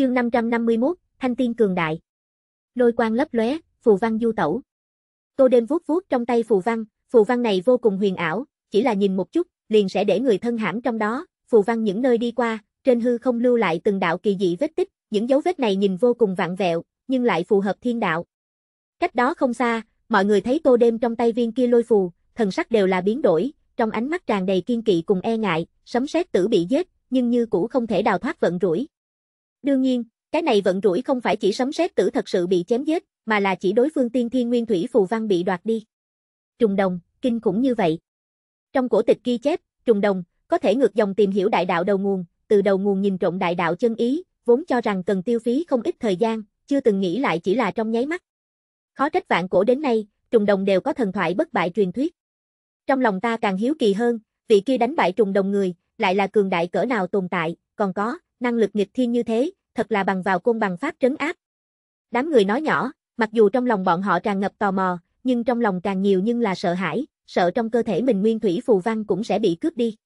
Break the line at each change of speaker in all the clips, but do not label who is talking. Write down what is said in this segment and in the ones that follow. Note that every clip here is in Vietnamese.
Chương 551, Thanh Tiên Cường Đại. Lôi quang lấp lóe, phù văn du tẩu. Tô đêm vuốt vuốt trong tay phù văn, phù văn này vô cùng huyền ảo, chỉ là nhìn một chút, liền sẽ để người thân hãm trong đó, phù văn những nơi đi qua, trên hư không lưu lại từng đạo kỳ dị vết tích, những dấu vết này nhìn vô cùng vạn vẹo, nhưng lại phù hợp thiên đạo. Cách đó không xa, mọi người thấy tô đêm trong tay viên kia lôi phù, thần sắc đều là biến đổi, trong ánh mắt tràn đầy kiên kỵ cùng e ngại, sấm sét tử bị giết, nhưng như cũ không thể đào thoát vận rủi. Đương nhiên, cái này vận rủi không phải chỉ sấm sét tử thật sự bị chém giết, mà là chỉ đối phương tiên thiên nguyên thủy phù văn bị đoạt đi. Trùng đồng, kinh khủng như vậy. Trong cổ tịch ghi chép, trùng đồng, có thể ngược dòng tìm hiểu đại đạo đầu nguồn, từ đầu nguồn nhìn trộm đại đạo chân ý, vốn cho rằng cần tiêu phí không ít thời gian, chưa từng nghĩ lại chỉ là trong nháy mắt. Khó trách vạn cổ đến nay, trùng đồng đều có thần thoại bất bại truyền thuyết. Trong lòng ta càng hiếu kỳ hơn, vị kia đánh bại trùng đồng người, lại là cường đại cỡ nào tồn tại, còn có, năng lực nghịch thiên như thế, thật là bằng vào côn bằng pháp trấn áp. Đám người nói nhỏ, mặc dù trong lòng bọn họ tràn ngập tò mò, nhưng trong lòng càng nhiều nhưng là sợ hãi, sợ trong cơ thể mình nguyên thủy phù văn cũng sẽ bị cướp đi.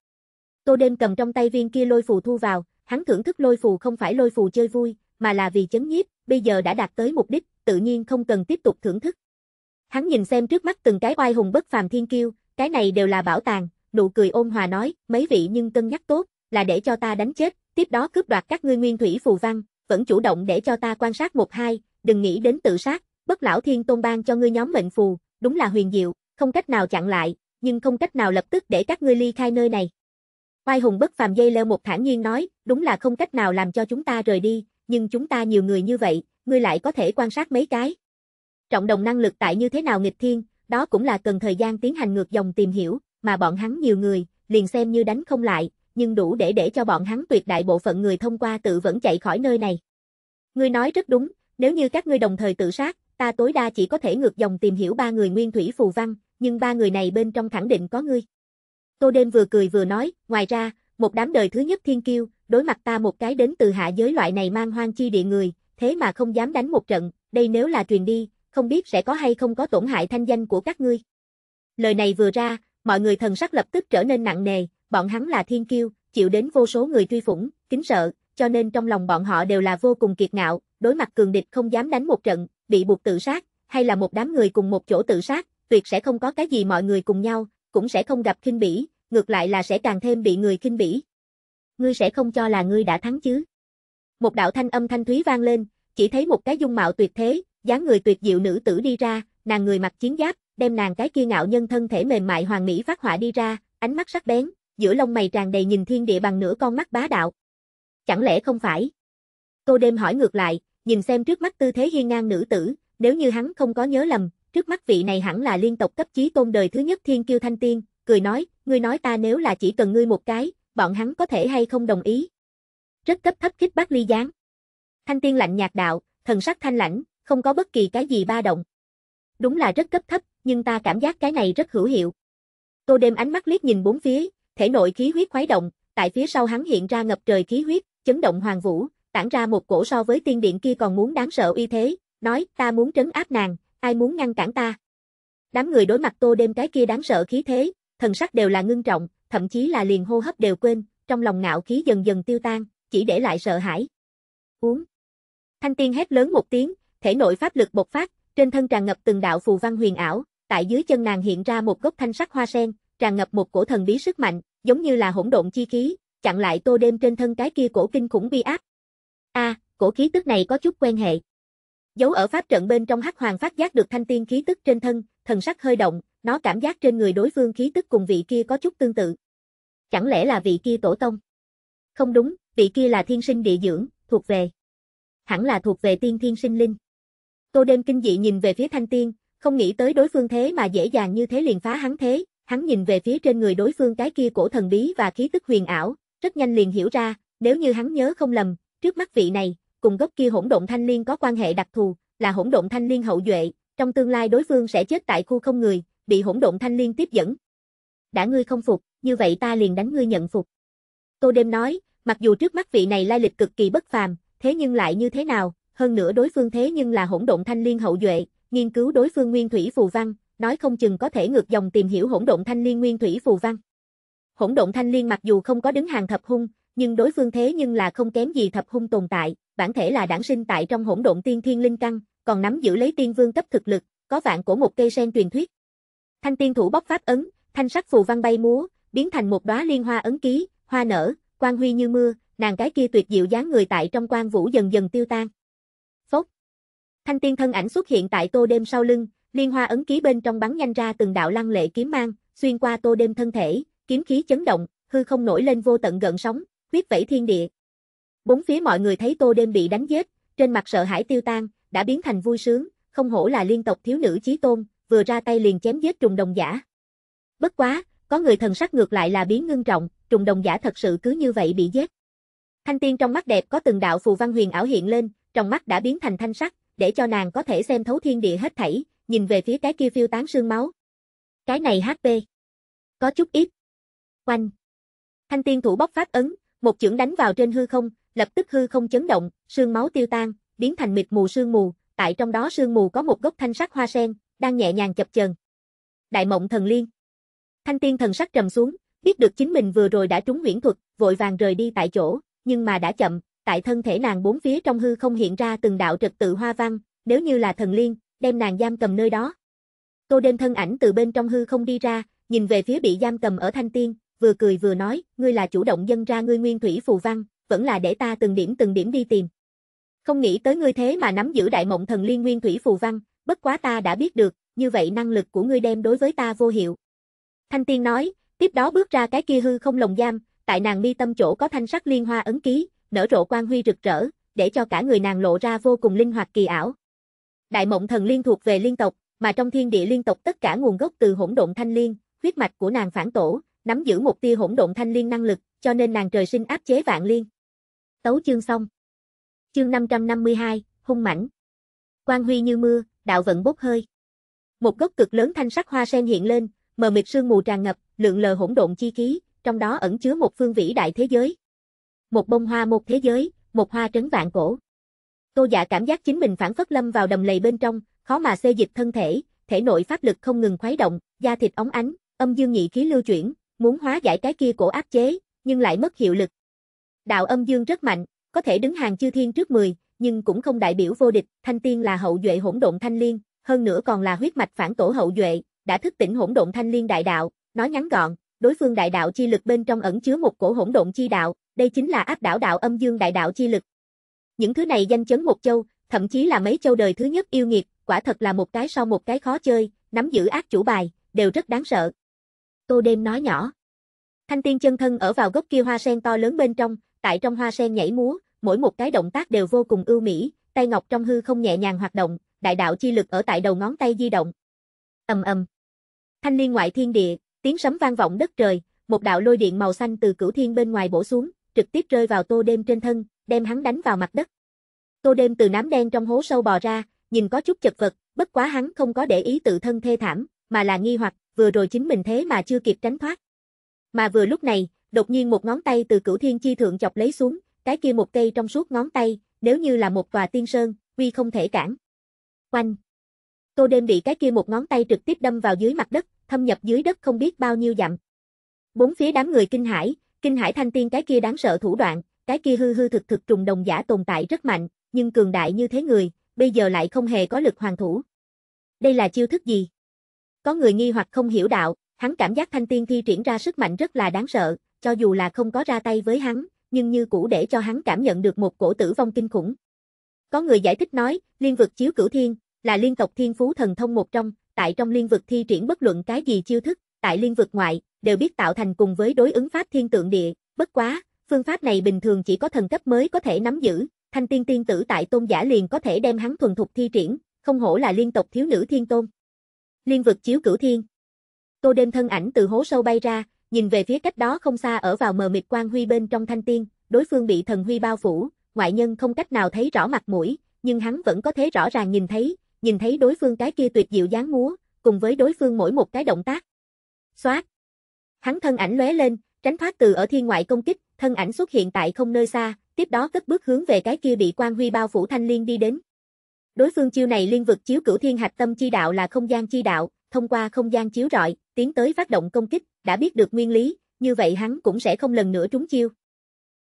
Tô đêm cầm trong tay viên kia lôi phù thu vào, hắn thưởng thức lôi phù không phải lôi phù chơi vui, mà là vì chấn nhiếp, bây giờ đã đạt tới mục đích, tự nhiên không cần tiếp tục thưởng thức. Hắn nhìn xem trước mắt từng cái oai hùng bất phàm thiên kiêu, cái này đều là bảo tàng, nụ cười ôn hòa nói, mấy vị nhưng cân nhắc tốt, là để cho ta đánh chết, tiếp đó cướp đoạt các ngươi nguyên thủy phù văn, vẫn chủ động để cho ta quan sát một hai, đừng nghĩ đến tự sát, bất lão thiên tôn ban cho ngươi nhóm mệnh phù, đúng là huyền diệu, không cách nào chặn lại, nhưng không cách nào lập tức để các ngươi ly khai nơi này. Oai hùng bất phàm dây leo một thản nhiên nói, đúng là không cách nào làm cho chúng ta rời đi, nhưng chúng ta nhiều người như vậy, ngươi lại có thể quan sát mấy cái. Trọng đồng năng lực tại như thế nào nghịch thiên, đó cũng là cần thời gian tiến hành ngược dòng tìm hiểu, mà bọn hắn nhiều người, liền xem như đánh không lại, nhưng đủ để để cho bọn hắn tuyệt đại bộ phận người thông qua tự vẫn chạy khỏi nơi này. Ngươi nói rất đúng, nếu như các ngươi đồng thời tự sát, ta tối đa chỉ có thể ngược dòng tìm hiểu ba người nguyên thủy phù văn, nhưng ba người này bên trong khẳng định có ngươi. Tô đêm vừa cười vừa nói, ngoài ra, một đám đời thứ nhất thiên kiêu, đối mặt ta một cái đến từ hạ giới loại này mang hoang chi địa người, thế mà không dám đánh một trận, đây nếu là truyền đi, không biết sẽ có hay không có tổn hại thanh danh của các ngươi. Lời này vừa ra, mọi người thần sắc lập tức trở nên nặng nề, bọn hắn là thiên kiêu, chịu đến vô số người truy phủng, kính sợ, cho nên trong lòng bọn họ đều là vô cùng kiệt ngạo, đối mặt cường địch không dám đánh một trận, bị buộc tự sát, hay là một đám người cùng một chỗ tự sát, tuyệt sẽ không có cái gì mọi người cùng nhau, cũng sẽ không gặp khinh bỉ, ngược lại là sẽ càng thêm bị người khinh bỉ. Ngươi sẽ không cho là ngươi đã thắng chứ? Một đạo thanh âm thanh thúy vang lên, chỉ thấy một cái dung mạo tuyệt thế, dáng người tuyệt diệu nữ tử đi ra, nàng người mặc chiến giáp, đem nàng cái kia ngạo nhân thân thể mềm mại hoàng mỹ phát họa đi ra, ánh mắt sắc bén, giữa lông mày tràn đầy nhìn thiên địa bằng nửa con mắt bá đạo. Chẳng lẽ không phải? Tô đêm hỏi ngược lại, nhìn xem trước mắt tư thế hiên ngang nữ tử, nếu như hắn không có nhớ lầm, trước mắt vị này hẳn là liên tộc cấp chí tôn đời thứ nhất thiên kiêu thanh tiên, cười nói, ngươi nói ta nếu là chỉ cần ngươi một cái, bọn hắn có thể hay không đồng ý. Rất cấp thấp khích bác ly gián. Thanh tiên lạnh nhạt đạo, thần sắc thanh lãnh, không có bất kỳ cái gì ba động. Đúng là rất cấp thấp, nhưng ta cảm giác cái này rất hữu hiệu. Tô đêm ánh mắt liếc nhìn bốn phía, thể nội khí huyết khuấy động, tại phía sau hắn hiện ra ngập trời khí huyết, chấn động hoàng vũ, tản ra một cổ so với tiên điện kia còn muốn đáng sợ uy thế, nói, ta muốn trấn áp nàng, ai muốn ngăn cản ta. Đám người đối mặt tô đêm cái kia đáng sợ khí thế, thần sắc đều là ngưng trọng, thậm chí là liền hô hấp đều quên, trong lòng ngạo khí dần dần tiêu tan, chỉ để lại sợ hãi. Uống. Thanh tiên hét lớn một tiếng, thể nội pháp lực bộc phát, trên thân tràn ngập từng đạo phù văn huyền ảo, tại dưới chân nàng hiện ra một gốc thanh sắc hoa sen, tràn ngập một cổ thần bí sức mạnh, giống như là hỗn độn chi khí, chặn lại tô đêm trên thân cái kia cổ kinh khủng bi áp. A, cổ khí tức này có chút quen hệ. Giấu ở pháp trận bên trong hắc hoàng phát giác được thanh tiên khí tức trên thân, thần sắc hơi động, nó cảm giác trên người đối phương khí tức cùng vị kia có chút tương tự. Chẳng lẽ là vị kia tổ tông? Không đúng, vị kia là thiên sinh địa dưỡng, thuộc về. Hẳn là thuộc về tiên thiên sinh linh. Tô đêm kinh dị nhìn về phía thanh tiên, không nghĩ tới đối phương thế mà dễ dàng như thế liền phá hắn thế, hắn nhìn về phía trên người đối phương cái kia cổ thần bí và khí tức huyền ảo, rất nhanh liền hiểu ra, nếu như hắn nhớ không lầm, trước mắt vị này, cùng gốc kia hỗn độn thanh liên có quan hệ đặc thù, là hỗn độn thanh liên hậu duệ, trong tương lai đối phương sẽ chết tại khu không người, bị hỗn độn thanh liên tiếp dẫn. Đã ngươi không phục, như vậy ta liền đánh ngươi nhận phục. Tô đêm nói, mặc dù trước mắt vị này lai lịch cực kỳ bất phàm, thế nhưng lại như thế nào, hơn nữa đối phương thế nhưng là hỗn độn thanh liên hậu duệ, nghiên cứu đối phương nguyên thủy phù văn, nói không chừng có thể ngược dòng tìm hiểu hỗn độn thanh liên nguyên thủy phù văn. Hỗn độn thanh liên mặc dù không có đứng hàng thập hung, nhưng đối phương thế nhưng là không kém gì thập hung tồn tại, bản thể là đản sinh tại trong hỗn độn tiên thiên linh căn, còn nắm giữ lấy tiên vương cấp thực lực, có vạn cổ một cây sen truyền thuyết. Thanh tiên thủ bóc pháp ấn, thanh sắc phù văn bay múa, biến thành một đóa liên hoa ấn ký, hoa nở, quang huy như mưa, nàng cái kia tuyệt diệu dáng người tại trong quang vũ dần dần tiêu tan. Phốc. Thanh tiên thân ảnh xuất hiện tại tô đêm sau lưng, liên hoa ấn ký bên trong bắn nhanh ra từng đạo lăng lệ kiếm mang, xuyên qua tô đêm thân thể, kiếm khí chấn động, hư không nổi lên vô tận gợn sóng, huyết vẩy thiên địa. Bốn phía mọi người thấy tô đêm bị đánh giết, trên mặt sợ hãi tiêu tan, đã biến thành vui sướng, không hổ là liên tộc thiếu nữ chí tôn, vừa ra tay liền chém giết trùng đồng giả. Bất quá, có người thần sắc ngược lại là biến ngưng trọng, trùng đồng giả thật sự cứ như vậy bị giết. Thanh tiên trong mắt đẹp có từng đạo phù văn huyền ảo hiện lên, trong mắt đã biến thành thanh sắc, để cho nàng có thể xem thấu thiên địa hết thảy, nhìn về phía cái kia phiêu tán sương máu. Cái này HP. Có chút ít. Quanh. Thanh tiên thủ bóc phát ấn, một chưởng đánh vào trên hư không, lập tức hư không chấn động, sương máu tiêu tan, biến thành mịt mù sương mù, tại trong đó sương mù có một gốc thanh sắc hoa sen, đang nhẹ nhàng chập chờn. Đại mộng thần liên. Thanh tiên thần sắc trầm xuống, biết được chính mình vừa rồi đã trúng huyễn thuật, vội vàng rời đi tại chỗ, nhưng mà đã chậm, tại thân thể nàng bốn phía trong hư không hiện ra từng đạo trật tự hoa văn, nếu như là thần liên, đem nàng giam cầm nơi đó. Tô đêm thân ảnh từ bên trong hư không đi ra, nhìn về phía bị giam cầm ở thanh tiên, vừa cười vừa nói, ngươi là chủ động dân ra ngươi nguyên thủy phù văn, vẫn là để ta từng điểm từng điểm đi tìm. Không nghĩ tới ngươi thế mà nắm giữ đại mộng thần liên nguyên thủy phù văn, bất quá ta đã biết được, như vậy năng lực của ngươi đem đối với ta vô hiệu. Thanh tiên nói, tiếp đó bước ra cái kia hư không lồng giam, tại nàng mi tâm chỗ có thanh sắc liên hoa ấn ký, nở rộ quang huy rực rỡ, để cho cả người nàng lộ ra vô cùng linh hoạt kỳ ảo. Đại mộng thần liên thuộc về liên tộc, mà trong thiên địa liên tộc tất cả nguồn gốc từ hỗn độn thanh liên, huyết mạch của nàng phản tổ, nắm giữ một tia hỗn độn thanh liên năng lực, cho nên nàng trời sinh áp chế vạn liên. Tấu chương xong. Chương 552, hung mãnh. Quang huy như mưa, đạo vận bốc hơi. Một gốc cực lớn thanh sắc hoa sen hiện lên, mờ mịt sương mù tràn ngập, lượng lờ hỗn độn chi khí, trong đó ẩn chứa một phương vĩ đại thế giới. Một bông hoa một thế giới, một hoa trấn vạn cổ. Tô Dạ cảm giác chính mình phản phất lâm vào đầm lầy bên trong, khó mà xê dịch thân thể, thể nội pháp lực không ngừng khuấy động, da thịt óng ánh, âm dương nhị khí lưu chuyển, muốn hóa giải cái kia cổ áp chế, nhưng lại mất hiệu lực. Đạo âm dương rất mạnh, có thể đứng hàng chư thiên trước 10, nhưng cũng không đại biểu vô địch, thanh tiên là hậu duệ hỗn độn thanh liên, hơn nữa còn là huyết mạch phản tổ hậu duệ, đã thức tỉnh hỗn độn thanh liên đại đạo, nói ngắn gọn, đối phương đại đạo chi lực bên trong ẩn chứa một cổ hỗn độn chi đạo, đây chính là áp đảo đạo âm dương đại đạo chi lực. Những thứ này danh chấn một châu, thậm chí là mấy châu đời thứ nhất yêu nghiệt, quả thật là một cái sau một cái khó chơi, nắm giữ ác chủ bài, đều rất đáng sợ. Tô đêm nói nhỏ. Thanh tiên chân thân ở vào gốc kia hoa sen to lớn bên trong, tại trong hoa sen nhảy múa, mỗi một cái động tác đều vô cùng ưu mỹ, tay ngọc trong hư không nhẹ nhàng hoạt động, đại đạo chi lực ở tại đầu ngón tay di động. Ầm ầm. Thanh liên ngoại thiên địa, tiếng sấm vang vọng đất trời, một đạo lôi điện màu xanh từ cửu thiên bên ngoài bổ xuống, trực tiếp rơi vào Tô Đêm trên thân, đem hắn đánh vào mặt đất. Tô Đêm từ nám đen trong hố sâu bò ra, nhìn có chút chật vật, bất quá hắn không có để ý tự thân thê thảm, mà là nghi hoặc, vừa rồi chính mình thế mà chưa kịp tránh thoát. Mà vừa lúc này, đột nhiên một ngón tay từ cửu thiên chi thượng chọc lấy xuống, cái kia một cây trong suốt ngón tay, nếu như là một tòa tiên sơn, uy không thể cản. Quanh. Tô đêm bị cái kia một ngón tay trực tiếp đâm vào dưới mặt đất, thâm nhập dưới đất không biết bao nhiêu dặm. Bốn phía đám người kinh hãi, kinh Hải thanh tiên cái kia đáng sợ thủ đoạn, cái kia hư hư thực thực trùng đồng giả tồn tại rất mạnh, nhưng cường đại như thế người, bây giờ lại không hề có lực hoàn thủ. Đây là chiêu thức gì? Có người nghi hoặc không hiểu đạo, hắn cảm giác thanh tiên thi triển ra sức mạnh rất là đáng sợ, cho dù là không có ra tay với hắn, nhưng như cũ để cho hắn cảm nhận được một cổ tử vong kinh khủng. Có người giải thích nói, liên vực chiếu cửu thiên, là liên tộc thiên phú thần thông một trong, tại trong liên vực thi triển bất luận cái gì chiêu thức, tại liên vực ngoại, đều biết tạo thành cùng với đối ứng pháp thiên tượng địa, bất quá, phương pháp này bình thường chỉ có thần cấp mới có thể nắm giữ, thanh tiên tiên tử tại tôn giả liền có thể đem hắn thuần thục thi triển, không hổ là liên tộc thiếu nữ thiên tôn. Liên vực chiếu cửu thiên. Tô đêm thân ảnh từ hố sâu bay ra, nhìn về phía cách đó không xa ở vào mờ mịt quang huy bên trong thanh tiên, đối phương bị thần huy bao phủ, ngoại nhân không cách nào thấy rõ mặt mũi, nhưng hắn vẫn có thể rõ ràng nhìn thấy, nhìn thấy đối phương cái kia tuyệt diệu dáng múa, cùng với đối phương mỗi một cái động tác. Xoát. Hắn thân ảnh lóe lên, tránh thoát từ ở thiên ngoại công kích, thân ảnh xuất hiện tại không nơi xa, tiếp đó cất bước hướng về cái kia bị quan huy bao phủ thanh liên đi đến. Đối phương chiêu này liên vực chiếu cửu thiên hạch tâm chi đạo là không gian chi đạo, thông qua không gian chiếu rọi, tiến tới phát động công kích, đã biết được nguyên lý, như vậy hắn cũng sẽ không lần nữa trúng chiêu.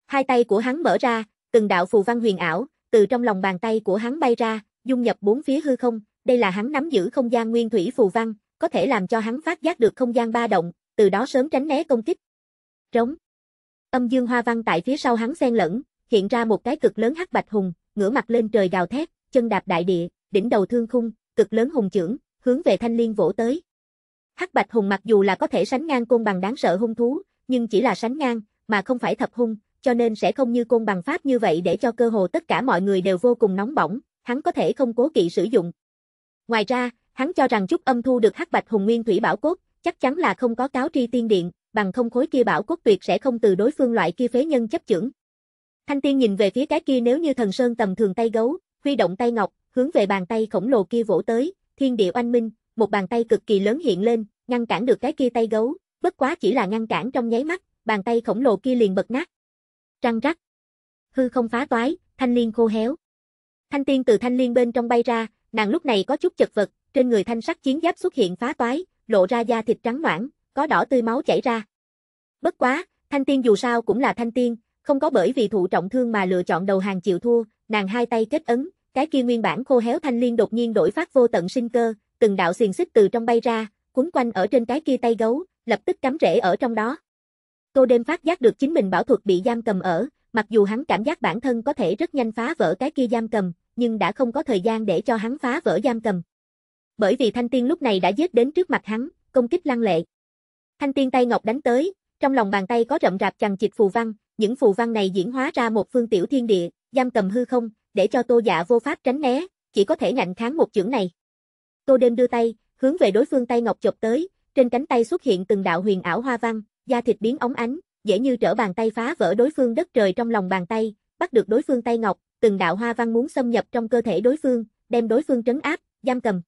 Hai tay của hắn mở ra, từng đạo phù văn huyền ảo, từ trong lòng bàn tay của hắn bay ra, dung nhập bốn phía hư không, đây là hắn nắm giữ không gian nguyên thủy phù văn, có thể làm cho hắn phát giác được không gian ba động, từ đó sớm tránh né công kích. Trống. Âm dương hoa văn tại phía sau hắn xen lẫn, hiện ra một cái cực lớn hắc bạch hùng, ngửa mặt lên trời gào thét, chân đạp đại địa, đỉnh đầu thương khung, cực lớn hùng trưởng, hướng về thanh liên vỗ tới. Hắc bạch hùng mặc dù là có thể sánh ngang côn bằng đáng sợ hung thú, nhưng chỉ là sánh ngang, mà không phải thập hung, cho nên sẽ không như côn bằng pháp như vậy để cho cơ hồ tất cả mọi người đều vô cùng nóng bỏng, hắn có thể không cố kỵ sử dụng. Ngoài ra, hắn cho rằng chút âm thu được hắc bạch hùng nguyên thủy bảo cốt, chắc chắn là không có cáo tri tiên điện, bằng không khối kia bảo cốt tuyệt sẽ không từ đối phương loại kia phế nhân chấp chưởng. Thanh tiên nhìn về phía cái kia nếu như thần sơn tầm thường tay gấu, huy động tay ngọc, hướng về bàn tay khổng lồ kia vỗ tới, thiên địa oanh minh, một bàn tay cực kỳ lớn hiện lên, ngăn cản được cái kia tay gấu, bất quá chỉ là ngăn cản trong nháy mắt, bàn tay khổng lồ kia liền bật nát. Trăng rắc. Hư không phá toái, thanh liên khô héo. Thanh tiên từ thanh liên bên trong bay ra, nàng lúc này có chút chật vật, trên người thanh sắc chiến giáp xuất hiện phá toái, lộ ra da thịt trắng noãn, có đỏ tươi máu chảy ra. Bất quá, thanh tiên dù sao cũng là thanh tiên, không có bởi vì thụ trọng thương mà lựa chọn đầu hàng chịu thua, nàng hai tay kết ấn, cái kia nguyên bản khô héo thanh liên đột nhiên đổi phát vô tận sinh cơ, từng đạo xiềng xích từ trong bay ra, quấn quanh ở trên cái kia tay gấu, lập tức cắm rễ ở trong đó. Tô đêm phát giác được chính mình bảo thuật bị giam cầm ở, mặc dù hắn cảm giác bản thân có thể rất nhanh phá vỡ cái kia giam cầm, nhưng đã không có thời gian để cho hắn phá vỡ giam cầm. Bởi vì thanh tiên lúc này đã giết đến trước mặt hắn, công kích lăng lệ. Thanh tiên tay ngọc đánh tới, trong lòng bàn tay có rậm rạp chằng chịt phù văn, những phù văn này diễn hóa ra một phương tiểu thiên địa, giam cầm hư không, để cho Tô Dạ vô pháp tránh né, chỉ có thể ngạnh kháng một chưởng này. Tô Đêm đưa tay, hướng về đối phương tay ngọc chộp tới, trên cánh tay xuất hiện từng đạo huyền ảo hoa văn, da thịt biến óng ánh, dễ như trở bàn tay phá vỡ đối phương đất trời trong lòng bàn tay, bắt được đối phương tay ngọc, từng đạo hoa văn muốn xâm nhập trong cơ thể đối phương, đem đối phương trấn áp, giam cầm.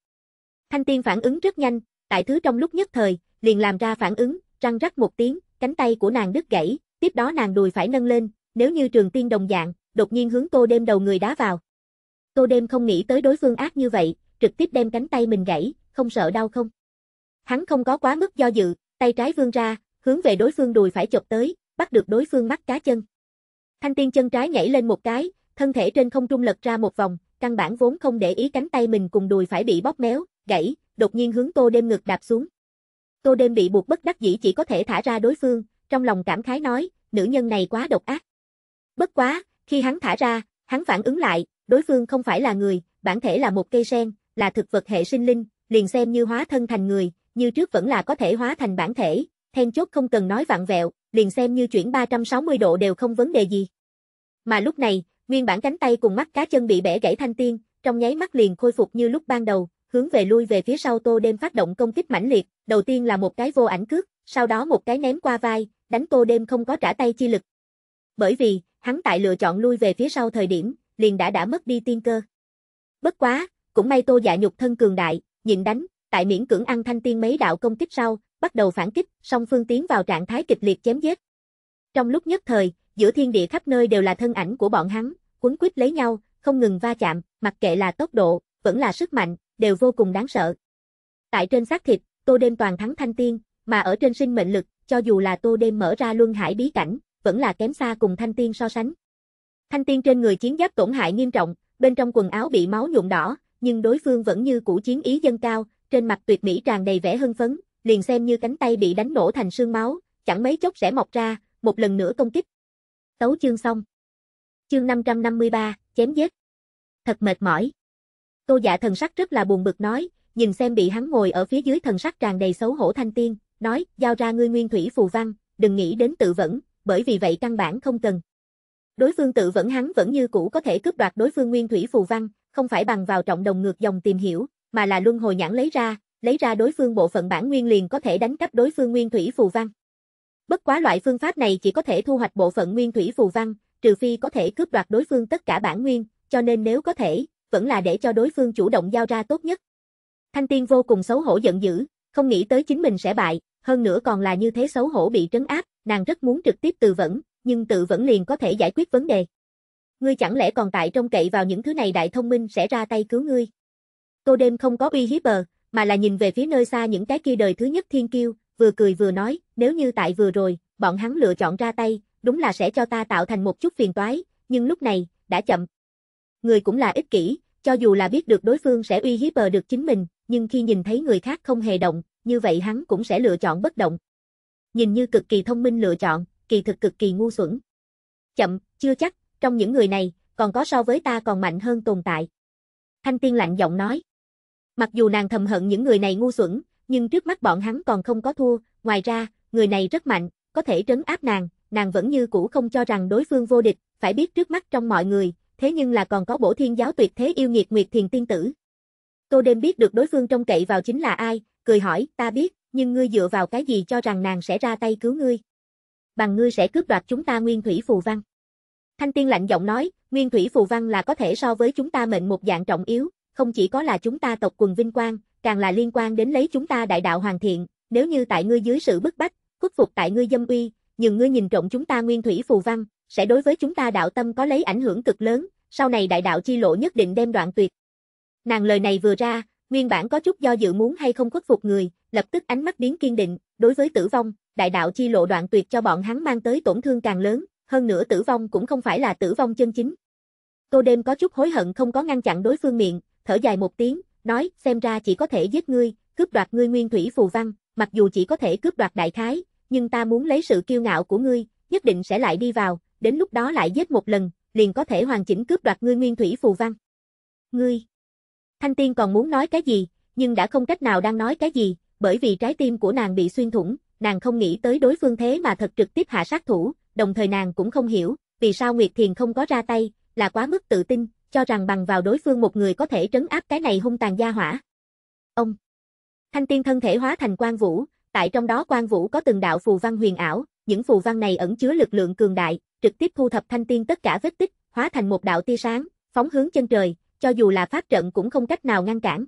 Thanh tiên phản ứng rất nhanh, tại thứ trong lúc nhất thời, liền làm ra phản ứng, răng rắc một tiếng, cánh tay của nàng đứt gãy, tiếp đó nàng đùi phải nâng lên, nếu như trường tiên đồng dạng, đột nhiên hướng tô đêm đầu người đá vào. Tô đêm không nghĩ tới đối phương ác như vậy, trực tiếp đem cánh tay mình gãy, không sợ đau không. Hắn không có quá mức do dự, tay trái vươn ra, hướng về đối phương đùi phải chộp tới, bắt được đối phương mắt cá chân. Thanh tiên chân trái nhảy lên một cái, thân thể trên không trung lật ra một vòng, căn bản vốn không để ý cánh tay mình cùng đùi phải bị bóp méo, gãy, đột nhiên hướng tô đêm ngực đạp xuống. Tô đêm bị buộc bất đắc dĩ chỉ có thể thả ra đối phương, trong lòng cảm khái nói, nữ nhân này quá độc ác. Bất quá, khi hắn thả ra, hắn phản ứng lại, đối phương không phải là người, bản thể là một cây sen, là thực vật hệ sinh linh, liền xem như hóa thân thành người, như trước vẫn là có thể hóa thành bản thể, then chốt không cần nói vặn vẹo, liền xem như chuyển 360 độ đều không vấn đề gì. Mà lúc này, nguyên bản cánh tay cùng mắt cá chân bị bẻ gãy thanh tiên, trong nháy mắt liền khôi phục như lúc ban đầu, hướng về lui về phía sau Tô Đêm phát động công kích mãnh liệt, đầu tiên là một cái vô ảnh cước, sau đó một cái ném qua vai, đánh Tô Đêm không có trả tay chi lực. Bởi vì, hắn tại lựa chọn lui về phía sau thời điểm, liền đã đã mất đi tiên cơ. Bất quá, cũng may Tô Dạ nhục thân cường đại, nhịn đánh, tại miễn cưỡng ăn thanh tiên mấy đạo công kích sau, bắt đầu phản kích, song phương tiến vào trạng thái kịch liệt chém giết. Trong lúc nhất thời, giữa thiên địa khắp nơi đều là thân ảnh của bọn hắn, quấn quýt lấy nhau, không ngừng va chạm, mặc kệ là tốc độ, vẫn là sức mạnh, đều vô cùng đáng sợ. Tại trên xác thịt, Tô Đêm toàn thắng thanh tiên, mà ở trên sinh mệnh lực, cho dù là Tô Đêm mở ra luân hải bí cảnh, vẫn là kém xa cùng thanh tiên so sánh. Thanh tiên trên người chiến giáp tổn hại nghiêm trọng, bên trong quần áo bị máu nhuộm đỏ, nhưng đối phương vẫn như cũ chiến ý dâng cao, trên mặt tuyệt mỹ tràn đầy vẻ hưng phấn, liền xem như cánh tay bị đánh nổ thành xương máu, chẳng mấy chốc sẽ mọc ra, một lần nữa công kích. Tấu chương xong. Chương 553, chém giết. Thật mệt mỏi. Tô dạ thần sắc rất là buồn bực nói, nhìn xem bị hắn ngồi ở phía dưới thần sắc tràn đầy xấu hổ thanh tiên, nói, giao ra ngươi nguyên thủy phù văn, đừng nghĩ đến tự vẫn, bởi vì vậy căn bản không cần. Đối phương tự vẫn hắn vẫn như cũ có thể cướp đoạt đối phương nguyên thủy phù văn, không phải bằng vào trọng đồng ngược dòng tìm hiểu, mà là luân hồi nhãn lấy ra, lấy ra đối phương bộ phận bản nguyên liền có thể đánh cắp đối phương nguyên thủy phù văn. Bất quá loại phương pháp này chỉ có thể thu hoạch bộ phận nguyên thủy phù văn, trừ phi có thể cướp đoạt đối phương tất cả bản nguyên, cho nên nếu có thể, vẫn là để cho đối phương chủ động giao ra tốt nhất. Thanh tiên vô cùng xấu hổ giận dữ, không nghĩ tới chính mình sẽ bại, hơn nữa còn là như thế xấu hổ bị trấn áp, nàng rất muốn trực tiếp tự vẫn, nhưng tự vẫn liền có thể giải quyết vấn đề. Ngươi chẳng lẽ còn tại trông cậy vào những thứ này đại thông minh sẽ ra tay cứu ngươi? Tô đêm không có uy hiếp bờ, mà là nhìn về phía nơi xa những cái kia đời thứ nhất thiên kiêu, vừa cười vừa nói, nếu như tại vừa rồi, bọn hắn lựa chọn ra tay, đúng là sẽ cho ta tạo thành một chút phiền toái, nhưng lúc này, đã chậm. người cũng là ích kỷ, cho dù là biết được đối phương sẽ uy hiếp bờ được chính mình, nhưng khi nhìn thấy người khác không hề động, như vậy hắn cũng sẽ lựa chọn bất động. Nhìn như cực kỳ thông minh lựa chọn, kỳ thực cực kỳ ngu xuẩn. Chậm, chưa chắc, trong những người này, còn có so với ta còn mạnh hơn tồn tại. Thanh tiên lạnh giọng nói. Mặc dù nàng thầm hận những người này ngu xuẩn, nhưng trước mắt bọn hắn còn không có thua, ngoài ra, người này rất mạnh, có thể trấn áp nàng, nàng vẫn như cũ không cho rằng đối phương vô địch, phải biết trước mắt trong mọi người, thế nhưng là còn có bổ thiên giáo tuyệt thế yêu nghiệt Nguyệt Thiền Tiên Tử. Tô đêm biết được đối phương trông cậy vào chính là ai, cười hỏi, ta biết, nhưng ngươi dựa vào cái gì cho rằng nàng sẽ ra tay cứu ngươi? Bằng ngươi sẽ cướp đoạt chúng ta nguyên thủy phù văn. Thanh tiên lạnh giọng nói, nguyên thủy phù văn là có thể so với chúng ta mệnh một dạng trọng yếu, không chỉ có là chúng ta tộc quần vinh quang, càng là liên quan đến lấy chúng ta đại đạo hoàn thiện, nếu như tại ngươi dưới sự bức bách, khuất phục tại ngươi dâm uy, nhưng ngươi nhìn trộm chúng ta nguyên thủy phù văn, sẽ đối với chúng ta đạo tâm có lấy ảnh hưởng cực lớn, sau này đại đạo chi lộ nhất định đem đoạn tuyệt. Nàng lời này vừa ra, nguyên bản có chút do dự muốn hay không khuất phục người, lập tức ánh mắt biến kiên định, đối với tử vong, đại đạo chi lộ đoạn tuyệt cho bọn hắn mang tới tổn thương càng lớn, hơn nữa tử vong cũng không phải là tử vong chân chính. Tô đêm có chút hối hận không có ngăn chặn đối phương miệng, thở dài một tiếng, nói, xem ra chỉ có thể giết ngươi, cướp đoạt ngươi nguyên thủy phù văn, mặc dù chỉ có thể cướp đoạt đại khái, nhưng ta muốn lấy sự kiêu ngạo của ngươi, nhất định sẽ lại đi vào, đến lúc đó lại giết một lần, liền có thể hoàn chỉnh cướp đoạt ngươi nguyên thủy phù văn. Ngươi. Thanh tiên còn muốn nói cái gì, nhưng đã không cách nào đang nói cái gì, bởi vì trái tim của nàng bị xuyên thủng, nàng không nghĩ tới đối phương thế mà thật trực tiếp hạ sát thủ, đồng thời nàng cũng không hiểu, vì sao Nguyệt Thiền không có ra tay, là quá mức tự tin, cho rằng bằng vào đối phương một người có thể trấn áp cái này hung tàn gia hỏa. Ông. Thanh tiên thân thể hóa thành quang vũ, tại trong đó quang vũ có từng đạo phù văn huyền ảo, những phù văn này ẩn chứa lực lượng cường đại, trực tiếp thu thập thanh tiên tất cả vết tích, hóa thành một đạo tia sáng, phóng hướng chân trời, cho dù là pháp trận cũng không cách nào ngăn cản.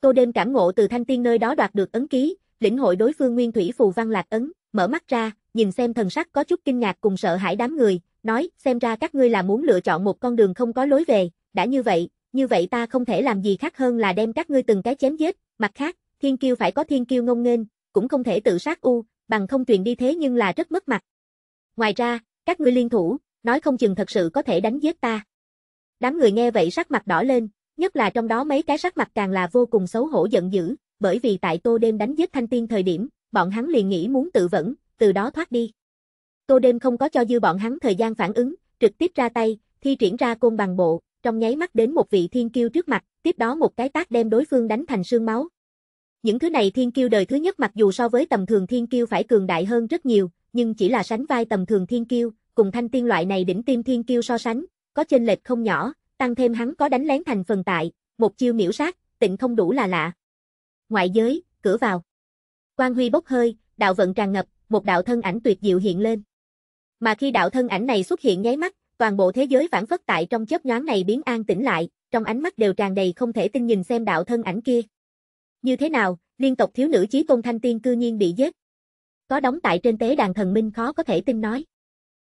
Tô đêm cảm ngộ từ thanh tiên nơi đó đoạt được ấn ký, lĩnh hội đối phương nguyên thủy phù văn lạc ấn, mở mắt ra, nhìn xem thần sắc có chút kinh ngạc cùng sợ hãi đám người, nói, xem ra các ngươi là muốn lựa chọn một con đường không có lối về, đã như vậy, như vậy ta không thể làm gì khác hơn là đem các ngươi từng cái chém giết, mặt khác, thiên kiêu phải có thiên kiêu ngông nghênh, cũng không thể tự sát u, bằng không truyền đi thế nhưng là rất mất mặt. Ngoài ra, các ngươi liên thủ, nói không chừng thật sự có thể đánh giết ta. Đám người nghe vậy sắc mặt đỏ lên, nhất là trong đó mấy cái sắc mặt càng là vô cùng xấu hổ giận dữ, bởi vì tại tô đêm đánh giết thanh tiên thời điểm, bọn hắn liền nghĩ muốn tự vẫn, từ đó thoát đi. Tô đêm không có cho dư bọn hắn thời gian phản ứng, trực tiếp ra tay, thi triển ra côn bằng bộ, trong nháy mắt đến một vị thiên kiêu trước mặt, tiếp đó một cái tác đem đối phương đánh thành xương máu. Những thứ này thiên kiêu đời thứ nhất mặc dù so với tầm thường thiên kiêu phải cường đại hơn rất nhiều, nhưng chỉ là sánh vai tầm thường thiên kiêu, cùng thanh tiên loại này đỉnh tiêm thiên kiêu so sánh, có chênh lệch không nhỏ, tăng thêm hắn có đánh lén thành phần tại, một chiêu miểu sát, tịnh không đủ là lạ. Ngoại giới, cửa vào. Quang huy bốc hơi, đạo vận tràn ngập, một đạo thân ảnh tuyệt diệu hiện lên. Mà khi đạo thân ảnh này xuất hiện nháy mắt, toàn bộ thế giới phản phất tại trong chớp nhoáng này biến an tĩnh lại, trong ánh mắt đều tràn đầy không thể tin nhìn xem đạo thân ảnh kia. Như thế nào, liên tộc thiếu nữ chí tôn thanh tiên cư nhiên bị giết. Có đóng tại trên tế đàn thần minh khó có thể tin nói.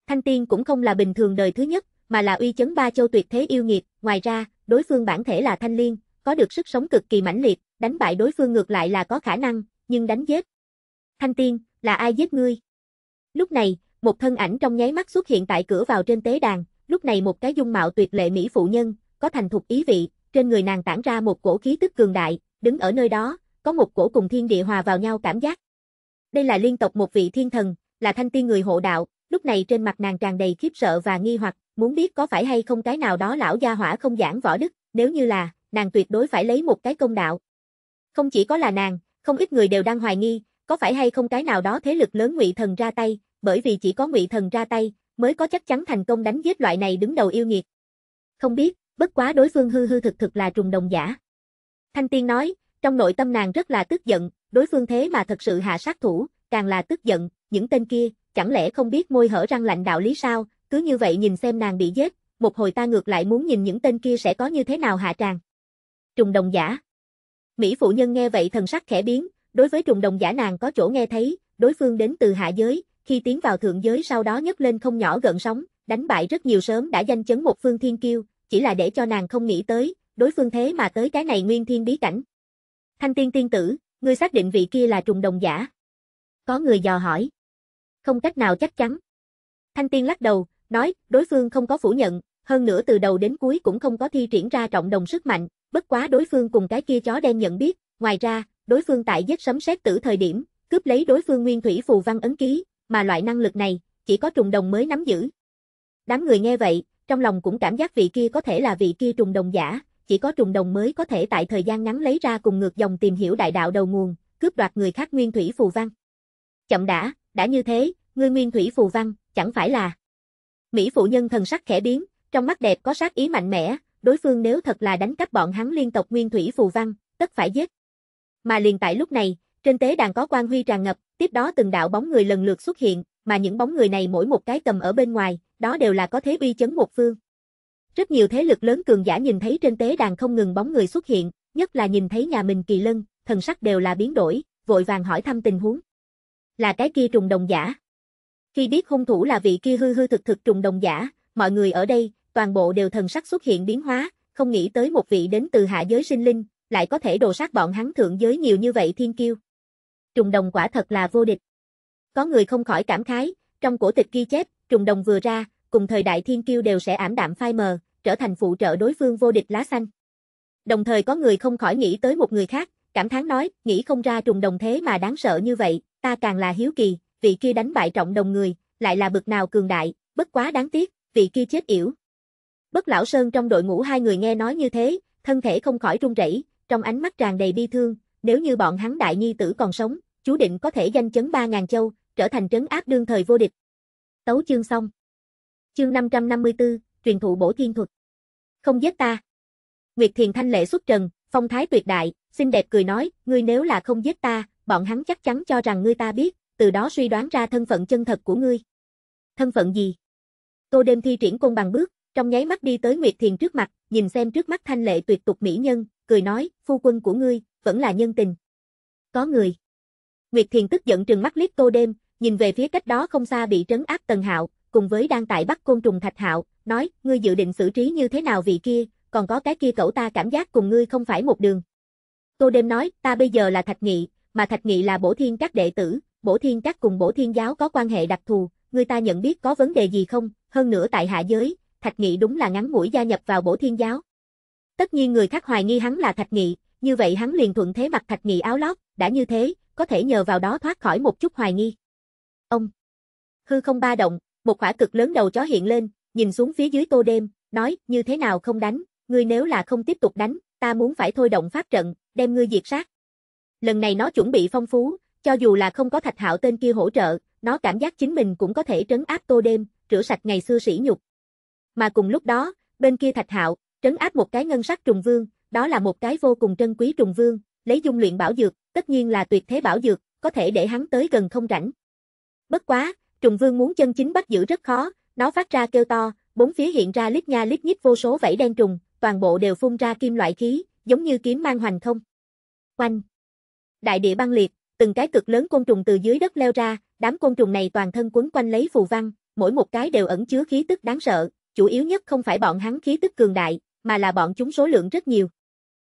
Thanh tiên cũng không là bình thường đời thứ nhất, mà là uy chấn ba châu tuyệt thế yêu nghiệt, ngoài ra, đối phương bản thể là thanh liên, có được sức sống cực kỳ mãnh liệt, đánh bại đối phương ngược lại là có khả năng, nhưng đánh giết. Thanh tiên, là ai giết ngươi? Lúc này, một thân ảnh trong nháy mắt xuất hiện tại cửa vào trên tế đàn, lúc này một cái dung mạo tuyệt lệ mỹ phụ nhân, có thành thục ý vị, trên người nàng tản ra một cổ khí tức cường đại, đứng ở nơi đó, có một cổ cùng thiên địa hòa vào nhau cảm giác. Đây là liên tộc một vị thiên thần, là thanh tiên người hộ đạo, lúc này trên mặt nàng tràn đầy khiếp sợ và nghi hoặc, muốn biết có phải hay không cái nào đó lão gia hỏa không giảng võ đức, nếu như là, nàng tuyệt đối phải lấy một cái công đạo. Không chỉ có là nàng, không ít người đều đang hoài nghi, có phải hay không cái nào đó thế lực lớn ngụy thần ra tay, bởi vì chỉ có ngụy thần ra tay, mới có chắc chắn thành công đánh giết loại này đứng đầu yêu nghiệt. Không biết, bất quá đối phương hư hư thực thực là trùng đồng giả. Thanh tiên nói, trong nội tâm nàng rất là tức giận, đối phương thế mà thật sự hạ sát thủ, càng là tức giận, những tên kia, chẳng lẽ không biết môi hở răng lạnh đạo lý sao, cứ như vậy nhìn xem nàng bị giết, một hồi ta ngược lại muốn nhìn những tên kia sẽ có như thế nào hạ tràng. Trùng đồng giả. Mỹ phụ nhân nghe vậy thần sắc khẽ biến, đối với trùng đồng giả nàng có chỗ nghe thấy, đối phương đến từ hạ giới, khi tiến vào thượng giới sau đó nhấc lên không nhỏ gợn sóng, đánh bại rất nhiều sớm đã danh chấn một phương thiên kiêu, chỉ là để cho nàng không nghĩ tới, đối phương thế mà tới cái này nguyên thiên bí cảnh. Thanh tiên tiên tử, ngươi xác định vị kia là trùng đồng giả. Có người dò hỏi. Không cách nào chắc chắn. Thanh tiên lắc đầu, nói, đối phương không có phủ nhận, hơn nữa từ đầu đến cuối cũng không có thi triển ra trọng đồng sức mạnh, bất quá đối phương cùng cái kia chó đen nhận biết, ngoài ra, đối phương tại giết sấm sét tử thời điểm, cướp lấy đối phương nguyên thủy phù văn ấn ký, mà loại năng lực này, chỉ có trùng đồng mới nắm giữ. Đám người nghe vậy, trong lòng cũng cảm giác vị kia có thể là vị kia trùng đồng giả, chỉ có trùng đồng mới có thể tại thời gian ngắn lấy ra cùng ngược dòng tìm hiểu đại đạo đầu nguồn, cướp đoạt người khác nguyên thủy phù văn. Chậm đã, đã như thế, ngươi nguyên thủy phù văn, chẳng phải là. Mỹ phụ nhân thần sắc khẽ biến, trong mắt đẹp có sát ý mạnh mẽ, đối phương nếu thật là đánh cắp bọn hắn liên tộc nguyên thủy phù văn, tất phải giết. Mà liền tại lúc này, trên tế đàn có quan huy tràn ngập, tiếp đó từng đạo bóng người lần lượt xuất hiện, mà những bóng người này mỗi một cái cầm ở bên ngoài, đó đều là có thế uy chấn một phương. Rất nhiều thế lực lớn cường giả nhìn thấy trên tế đàn không ngừng bóng người xuất hiện, nhất là nhìn thấy nhà mình kỳ lân, thần sắc đều là biến đổi, vội vàng hỏi thăm tình huống. Là cái kia trùng đồng giả. Khi biết hung thủ là vị kia hư hư thực thực trùng đồng giả, mọi người ở đây, toàn bộ đều thần sắc xuất hiện biến hóa, không nghĩ tới một vị đến từ hạ giới sinh linh, lại có thể đồ sát bọn hắn thượng giới nhiều như vậy thiên kiêu. Trùng đồng quả thật là vô địch. Có người không khỏi cảm khái, trong cổ tịch ghi chép, trùng đồng vừa ra, cùng thời đại thiên kiêu đều sẽ ảm đạm phai mờ, trở thành phụ trợ đối phương vô địch lá xanh. Đồng thời có người không khỏi nghĩ tới một người khác, cảm thán nói, nghĩ không ra trùng đồng thế mà đáng sợ như vậy, ta càng là hiếu kỳ, vị kia đánh bại trọng đồng người, lại là bực nào cường đại, bất quá đáng tiếc, vị kia chết yểu. Bất lão sơn trong đội ngũ hai người nghe nói như thế, thân thể không khỏi run rẩy, trong ánh mắt tràn đầy bi thương, nếu như bọn hắn đại nhi tử còn sống, chú định có thể danh chấn ba ngàn châu, trở thành trấn áp đương thời vô địch. Tấu chương xong. Chương 554, truyền thụ bổ thiên thuật. Không giết ta. Nguyệt Thiền thanh lệ xuất trần, phong thái tuyệt đại, xinh đẹp cười nói, ngươi nếu là không giết ta, bọn hắn chắc chắn cho rằng ngươi ta biết, từ đó suy đoán ra thân phận chân thật của ngươi. Thân phận gì? Tô đêm thi triển côn bằng bước, trong nháy mắt đi tới Nguyệt Thiền trước mặt, nhìn xem trước mắt thanh lệ tuyệt tục mỹ nhân, cười nói, phu quân của ngươi, vẫn là nhân tình. Có người. Nguyệt Thiền tức giận trừng mắt liếc tô đêm, nhìn về phía cách đó không xa bị trấn áp Tần Hạo, cùng với đang tại bắt côn trùng Thạch Hạo, nói, ngươi dự định xử trí như thế nào vị kia, còn có cái kia cậu ta cảm giác cùng ngươi không phải một đường. Tô đêm nói, ta bây giờ là Thạch Nghị, mà Thạch Nghị là bổ thiên các đệ tử, bổ thiên các cùng bổ thiên giáo có quan hệ đặc thù, người ta nhận biết có vấn đề gì không, hơn nữa tại hạ giới, Thạch Nghị đúng là ngắn mũi gia nhập vào bổ thiên giáo. Tất nhiên người khác hoài nghi hắn là Thạch Nghị, như vậy hắn liền thuận thế mặc Thạch Nghị áo lót, đã như thế, có thể nhờ vào đó thoát khỏi một chút hoài nghi. Ông Hư không ba động, một khỏa cực lớn đầu chó hiện lên, nhìn xuống phía dưới tô đêm, nói, như thế nào không đánh, ngươi nếu là không tiếp tục đánh, ta muốn phải thôi động pháp trận, đem ngươi diệt sát. Lần này nó chuẩn bị phong phú, cho dù là không có thạch hạo tên kia hỗ trợ, nó cảm giác chính mình cũng có thể trấn áp tô đêm, rửa sạch ngày xưa sỉ nhục. Mà cùng lúc đó, bên kia thạch hạo, trấn áp một cái ngân sắc trùng vương, đó là một cái vô cùng trân quý trùng vương, lấy dung luyện bảo dược, tất nhiên là tuyệt thế bảo dược, có thể để hắn tới gần không rảnh. Bất quá, trùng vương muốn chân chính bắt giữ rất khó, nó phát ra kêu to, bốn phía hiện ra lít nha lít nhít vô số vảy đen trùng, toàn bộ đều phun ra kim loại khí, giống như kiếm mang hoành không. Quanh. Đại địa băng liệt, từng cái cực lớn côn trùng từ dưới đất leo ra, đám côn trùng này toàn thân quấn quanh lấy phù văn, mỗi một cái đều ẩn chứa khí tức đáng sợ, chủ yếu nhất không phải bọn hắn khí tức cường đại, mà là bọn chúng số lượng rất nhiều.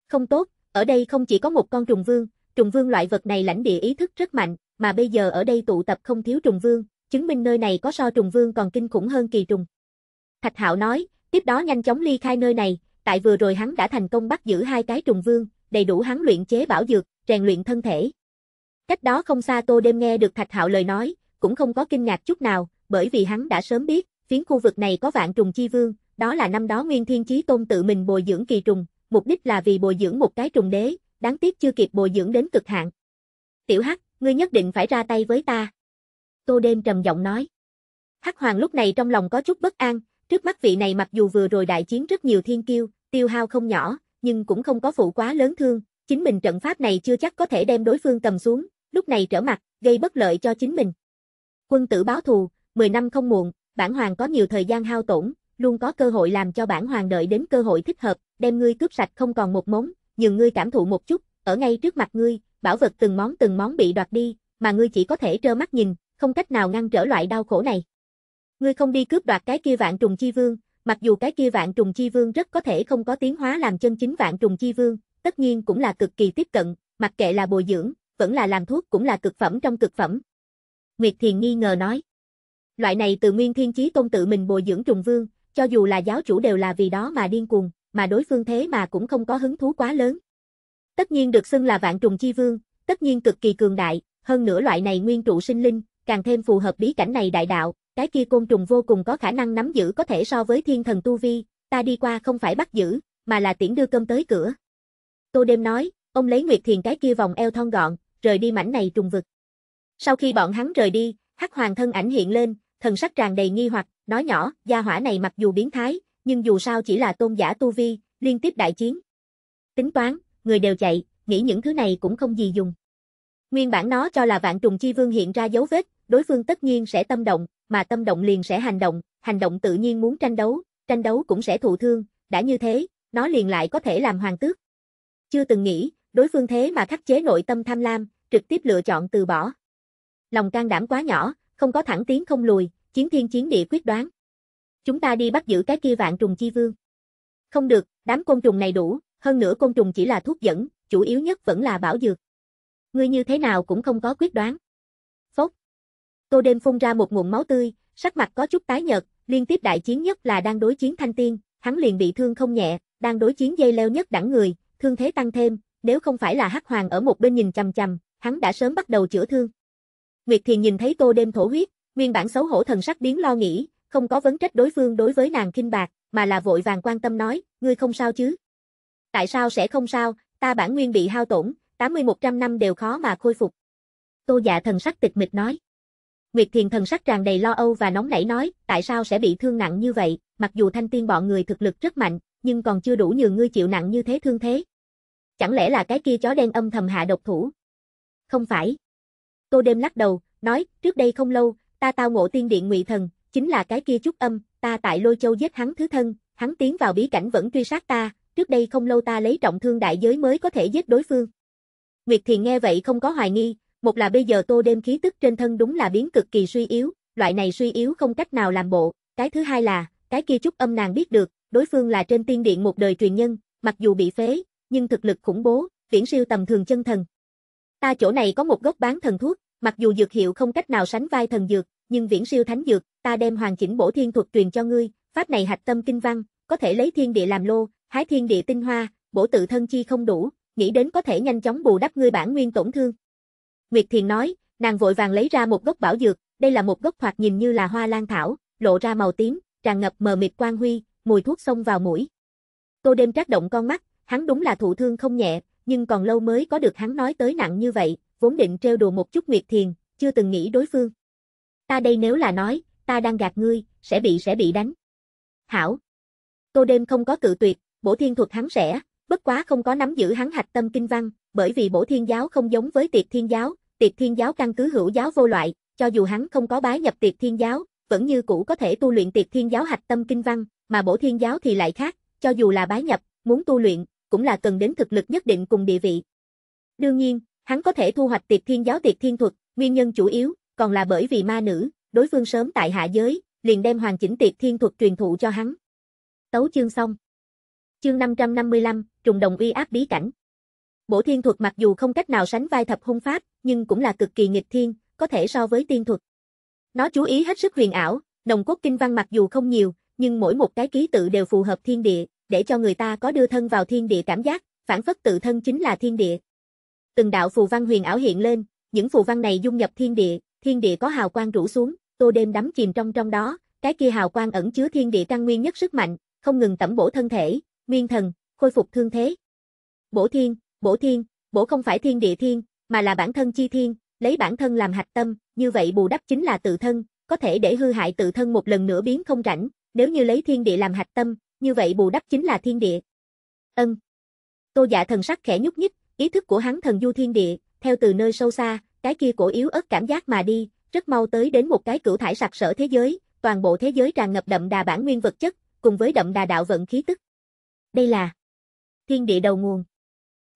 Không tốt, ở đây không chỉ có một con trùng vương, trùng vương loại vật này lãnh địa ý thức rất mạnh, mà bây giờ ở đây tụ tập không thiếu trùng vương, chứng minh nơi này có so trùng vương còn kinh khủng hơn kỳ trùng. Thạch Hạo nói, tiếp đó nhanh chóng ly khai nơi này, tại vừa rồi hắn đã thành công bắt giữ hai cái trùng vương, đầy đủ hắn luyện chế bảo dược, rèn luyện thân thể. Cách đó không xa Tô đêm nghe được Thạch Hạo lời nói, cũng không có kinh ngạc chút nào, bởi vì hắn đã sớm biết, phiến khu vực này có vạn trùng chi vương, đó là năm đó Nguyên Thiên Chí Tôn tự mình bồi dưỡng kỳ trùng, mục đích là vì bồi dưỡng một cái trùng đế, đáng tiếc chưa kịp bồi dưỡng đến cực hạn. Tiểu Hắc, ngươi nhất định phải ra tay với ta. Tô đêm trầm giọng nói. Hắc Hoàng lúc này trong lòng có chút bất an, trước mắt vị này mặc dù vừa rồi đại chiến rất nhiều thiên kiêu, tiêu hao không nhỏ, nhưng cũng không có phụ quá lớn thương, chính mình trận pháp này chưa chắc có thể đem đối phương cầm xuống, lúc này trở mặt, gây bất lợi cho chính mình. Quân tử báo thù, 10 năm không muộn, bản hoàng có nhiều thời gian hao tổn, luôn có cơ hội làm cho bản hoàng đợi đến cơ hội thích hợp, đem ngươi cướp sạch không còn một mống, nhường ngươi cảm thụ một chút, ở ngay trước mặt ngươi, bảo vật từng món từng món bị đoạt đi, mà ngươi chỉ có thể trơ mắt nhìn, không cách nào ngăn trở loại đau khổ này. Ngươi không đi cướp đoạt cái kia vạn trùng chi vương, mặc dù cái kia vạn trùng chi vương rất có thể không có tiến hóa làm chân chính vạn trùng chi vương, tất nhiên cũng là cực kỳ tiếp cận, mặc kệ là bồi dưỡng, vẫn là làm thuốc cũng là cực phẩm trong cực phẩm. Nguyệt Thiền nghi ngờ nói. Loại này từ nguyên thiên chí tôn tự mình bồi dưỡng trùng vương, cho dù là giáo chủ đều là vì đó mà điên cuồng, mà đối phương thế mà cũng không có hứng thú quá lớn. Tất nhiên được xưng là vạn trùng chi vương, tất nhiên cực kỳ cường đại, hơn nữa loại này nguyên trụ sinh linh, càng thêm phù hợp bí cảnh này đại đạo, cái kia côn trùng vô cùng có khả năng nắm giữ có thể so với thiên thần tu vi, ta đi qua không phải bắt giữ, mà là tiễn đưa cơm tới cửa. Tô đêm nói, ông lấy Nguyệt Thiền cái kia vòng eo thon gọn, rời đi mảnh này trùng vực. Sau khi bọn hắn rời đi, Hắc Hoàng thân ảnh hiện lên, thần sắc tràn đầy nghi hoặc, nói nhỏ, gia hỏa này mặc dù biến thái, nhưng dù sao chỉ là tôn giả tu vi, liên tiếp đại chiến. Tính toán, người đều chạy, nghĩ những thứ này cũng không gì dùng. Nguyên bản nó cho là vạn trùng chi vương hiện ra dấu vết, đối phương tất nhiên sẽ tâm động, mà tâm động liền sẽ hành động, hành động tự nhiên muốn tranh đấu, tranh đấu cũng sẽ thụ thương, đã như thế, nó liền lại có thể làm hoàng tước. Chưa từng nghĩ, đối phương thế mà khắc chế nội tâm tham lam, trực tiếp lựa chọn từ bỏ. Lòng can đảm quá nhỏ, không có thẳng tiến không lùi, chiến thiên chiến địa quyết đoán. Chúng ta đi bắt giữ cái kia vạn trùng chi vương. Không được, đám côn trùng này đủ, hơn nữa côn trùng chỉ là thuốc dẫn, chủ yếu nhất vẫn là bảo dược. Ngươi như thế nào cũng không có quyết đoán. Tô đêm phun ra một nguồn máu tươi, sắc mặt có chút tái nhợt, liên tiếp đại chiến nhất là đang đối chiến thanh tiên, hắn liền bị thương không nhẹ, đang đối chiến dây leo nhất đẳng người, thương thế tăng thêm, nếu không phải là Hắc Hoàng ở một bên nhìn chằm chằm, hắn đã sớm bắt đầu chữa thương. Nguyệt Thiền nhìn thấy Tô đêm thổ huyết, nguyên bản xấu hổ thần sắc biến lo nghĩ, không có vấn trách đối phương đối với nàng kinh bạc, mà là vội vàng quan tâm nói, ngươi không sao chứ? Tại sao sẽ không sao, ta bản nguyên bị hao tổn, 80-100 năm đều khó mà khôi phục. Tô dạ thần sắc tịch mịch nói. Nguyệt Thiền thần sắc tràn đầy lo âu và nóng nảy nói, tại sao sẽ bị thương nặng như vậy, mặc dù thanh tiên bọn người thực lực rất mạnh, nhưng còn chưa đủ nhường ngươi chịu nặng như thế thương thế. Chẳng lẽ là cái kia chó đen âm thầm hạ độc thủ? Không phải. Tô đêm lắc đầu, nói, trước đây không lâu, ta tao ngộ tiên điện ngụy thần, chính là cái kia chút âm, ta tại lôi châu giết hắn thứ thân, hắn tiến vào bí cảnh vẫn truy sát ta, trước đây không lâu ta lấy trọng thương đại giới mới có thể giết đối phương. Nguyệt Thiền nghe vậy không có hoài nghi, một là bây giờ tô đêm khí tức trên thân đúng là biến cực kỳ suy yếu, loại này suy yếu không cách nào làm bộ, cái thứ hai là, cái kia chút âm nàng biết được, đối phương là trên tiên điện một đời truyền nhân, mặc dù bị phế, nhưng thực lực khủng bố, viễn siêu tầm thường chân thần. Ta chỗ này có một gốc bán thần thuốc, mặc dù dược hiệu không cách nào sánh vai thần dược, nhưng viễn siêu thánh dược, ta đem hoàn chỉnh bổ thiên thuật truyền cho ngươi, pháp này hạch tâm kinh văn, có thể lấy thiên địa làm lô, hái thiên địa tinh hoa, bổ tự thân chi không đủ, nghĩ đến có thể nhanh chóng bù đắp ngươi bản nguyên tổn thương. Nguyệt Thiền nói, nàng vội vàng lấy ra một gốc bảo dược, đây là một gốc thoạt nhìn như là hoa lan thảo, lộ ra màu tím, tràn ngập mờ mịt quang huy, mùi thuốc xông vào mũi. Tô đêm trác động con mắt, hắn đúng là thụ thương không nhẹ, nhưng còn lâu mới có được hắn nói tới nặng như vậy, vốn định trêu đùa một chút Nguyệt Thiền, chưa từng nghĩ đối phương. Ta đây nếu là nói, ta đang gạt ngươi, sẽ bị sẽ bị đánh. Hảo. Tô đêm không có cự tuyệt, bổ thiên thuật hắn sẽ, bất quá không có nắm giữ hắn hạch tâm kinh văn, bởi vì bổ thiên giáo không giống với tiệt thiên giáo, tiệt thiên giáo căn cứ hữu giáo vô loại, cho dù hắn không có bái nhập tiệt thiên giáo, vẫn như cũ có thể tu luyện tiệt thiên giáo hạch tâm kinh văn, mà bổ thiên giáo thì lại khác, cho dù là bái nhập, muốn tu luyện, cũng là cần đến thực lực nhất định cùng địa vị. Đương nhiên, hắn có thể thu hoạch tiệt thiên giáo tiệt thiên thuật, nguyên nhân chủ yếu, còn là bởi vì ma nữ, đối phương sớm tại hạ giới, liền đem hoàn chỉnh tiệt thiên thuật truyền thụ cho hắn. Tấu chương xong. Chương 555, trùng đồng uy áp bí cảnh. Bổ thiên thuật mặc dù không cách nào sánh vai thập hung pháp, nhưng cũng là cực kỳ nghịch thiên, có thể so với tiên thuật. Nó chú ý hết sức huyền ảo, nồng cốt kinh văn mặc dù không nhiều, nhưng mỗi một cái ký tự đều phù hợp thiên địa, để cho người ta có đưa thân vào thiên địa cảm giác, phản phất tự thân chính là thiên địa. Từng đạo phù văn huyền ảo hiện lên, những phù văn này dung nhập thiên địa, thiên địa có hào quang rủ xuống, tô đêm đắm chìm trong trong đó, cái kia hào quang ẩn chứa thiên địa căn nguyên nhất sức mạnh, không ngừng tẩm bổ thân thể, nguyên thần, khôi phục thương thế. Bổ thiên, bổ thiên, bổ không phải thiên địa thiên, mà là bản thân chi thiên, lấy bản thân làm hạch tâm, như vậy bù đắp chính là tự thân, có thể để hư hại tự thân một lần nữa biến không rảnh, nếu như lấy thiên địa làm hạch tâm, như vậy bù đắp chính là thiên địa. Ân. Tô Dạ thần sắc khẽ nhúc nhích, ý thức của hắn thần du thiên địa, theo từ nơi sâu xa, cái kia cổ yếu ớt cảm giác mà đi, rất mau tới đến một cái cửu thải sặc sở thế giới, toàn bộ thế giới tràn ngập đậm đà bản nguyên vật chất, cùng với đậm đà đạo vận khí tức. Đây là thiên địa đầu nguồn.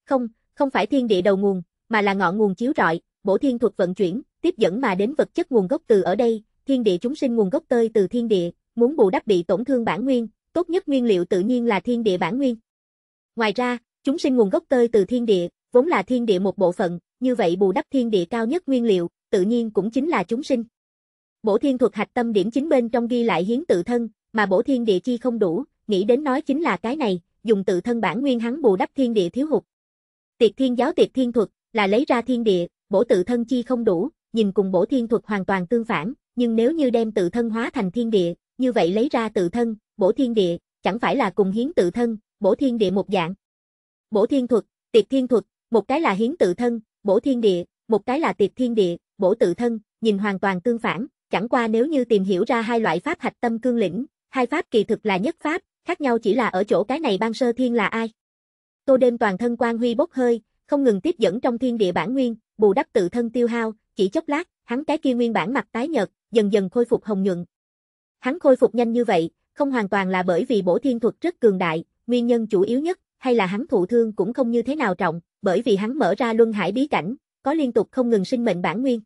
Không, không phải thiên địa đầu nguồn, mà là ngọn nguồn chiếu rọi, bổ thiên thuật vận chuyển, tiếp dẫn mà đến vật chất nguồn gốc từ ở đây, thiên địa chúng sinh nguồn gốc tơi từ thiên địa, muốn bù đắp bị tổn thương bản nguyên, tốt nhất nguyên liệu tự nhiên là thiên địa bản nguyên. Ngoài ra, chúng sinh nguồn gốc tơi từ thiên địa, vốn là thiên địa một bộ phận, như vậy bù đắp thiên địa cao nhất nguyên liệu, tự nhiên cũng chính là chúng sinh. Bổ thiên thuật hạch tâm điểm chính bên trong ghi lại hiến tự thân, mà bổ thiên địa chi không đủ, nghĩ đến nói chính là cái này, dùng tự thân bản nguyên hắn bù đắp thiên địa thiếu hụt. Tiệt thiên giáo tiệt thiên thuật, là lấy ra thiên địa, bổ tự thân chi không đủ, nhìn cùng bổ thiên thuật hoàn toàn tương phản, nhưng nếu như đem tự thân hóa thành thiên địa, như vậy lấy ra tự thân, bổ thiên địa, chẳng phải là cùng hiến tự thân, bổ thiên địa một dạng. Bổ thiên thuật, tiệt thiên thuật, một cái là hiến tự thân, bổ thiên địa, một cái là tiệt thiên địa, bổ tự thân, nhìn hoàn toàn tương phản, chẳng qua nếu như tìm hiểu ra hai loại pháp hạch tâm cương lĩnh, hai pháp kỳ thực là nhất pháp, khác nhau chỉ là ở chỗ cái này ban sơ thiên là ai. Tô đêm toàn thân quang huy bốc hơi, không ngừng tiếp dẫn trong thiên địa bản nguyên, bù đắp tự thân tiêu hao, chỉ chốc lát, hắn cái kia nguyên bản mặt tái nhợt, dần dần khôi phục hồng nhuận. Hắn khôi phục nhanh như vậy, không hoàn toàn là bởi vì bổ thiên thuật rất cường đại, nguyên nhân chủ yếu nhất, hay là hắn thụ thương cũng không như thế nào trọng, bởi vì hắn mở ra luân hải bí cảnh, có liên tục không ngừng sinh mệnh bản nguyên.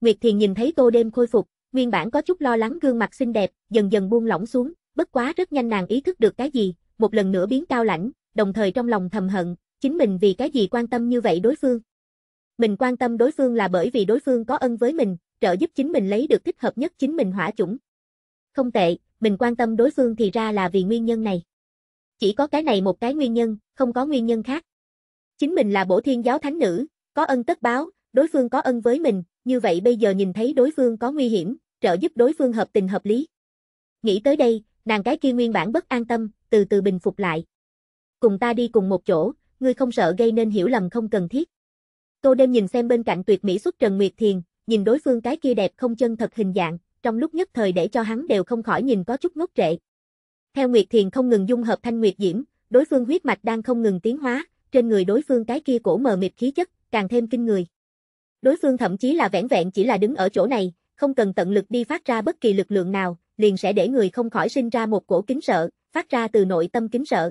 Nguyệt Thiền nhìn thấy Tô Đêm khôi phục, nguyên bản có chút lo lắng gương mặt xinh đẹp, dần dần buông lỏng xuống, bất quá rất nhanh nàng ý thức được cái gì, một lần nữa biến cao lãnh, đồng thời trong lòng thầm hận, chính mình vì cái gì quan tâm như vậy đối phương. Mình quan tâm đối phương là bởi vì đối phương có ân với mình, trợ giúp chính mình lấy được thích hợp nhất chính mình hỏa chủng. Không tệ, mình quan tâm đối phương thì ra là vì nguyên nhân này. Chỉ có cái này một cái nguyên nhân, không có nguyên nhân khác. Chính mình là bổ thiên giáo thánh nữ, có ân tất báo, đối phương có ân với mình, như vậy bây giờ nhìn thấy đối phương có nguy hiểm, trợ giúp đối phương hợp tình hợp lý. Nghĩ tới đây, nàng cái kia nguyên bản bất an tâm, từ từ bình phục lại. Cùng ta đi cùng một chỗ, ngươi không sợ gây nên hiểu lầm không cần thiết. Tô đêm nhìn xem bên cạnh tuyệt mỹ xuất Trần Nguyệt Thiền, nhìn đối phương cái kia đẹp không chân thật hình dạng, trong lúc nhất thời để cho hắn đều không khỏi nhìn có chút ngốc trệ. Theo Nguyệt Thiền không ngừng dung hợp thanh nguyệt diễm, đối phương huyết mạch đang không ngừng tiến hóa, trên người đối phương cái kia cổ mờ mịt khí chất, càng thêm kinh người. Đối phương thậm chí là vẻn vẹn chỉ là đứng ở chỗ này, không cần tận lực đi phát ra bất kỳ lực lượng nào, liền sẽ để người không khỏi sinh ra một cổ kính sợ, phát ra từ nội tâm kính sợ.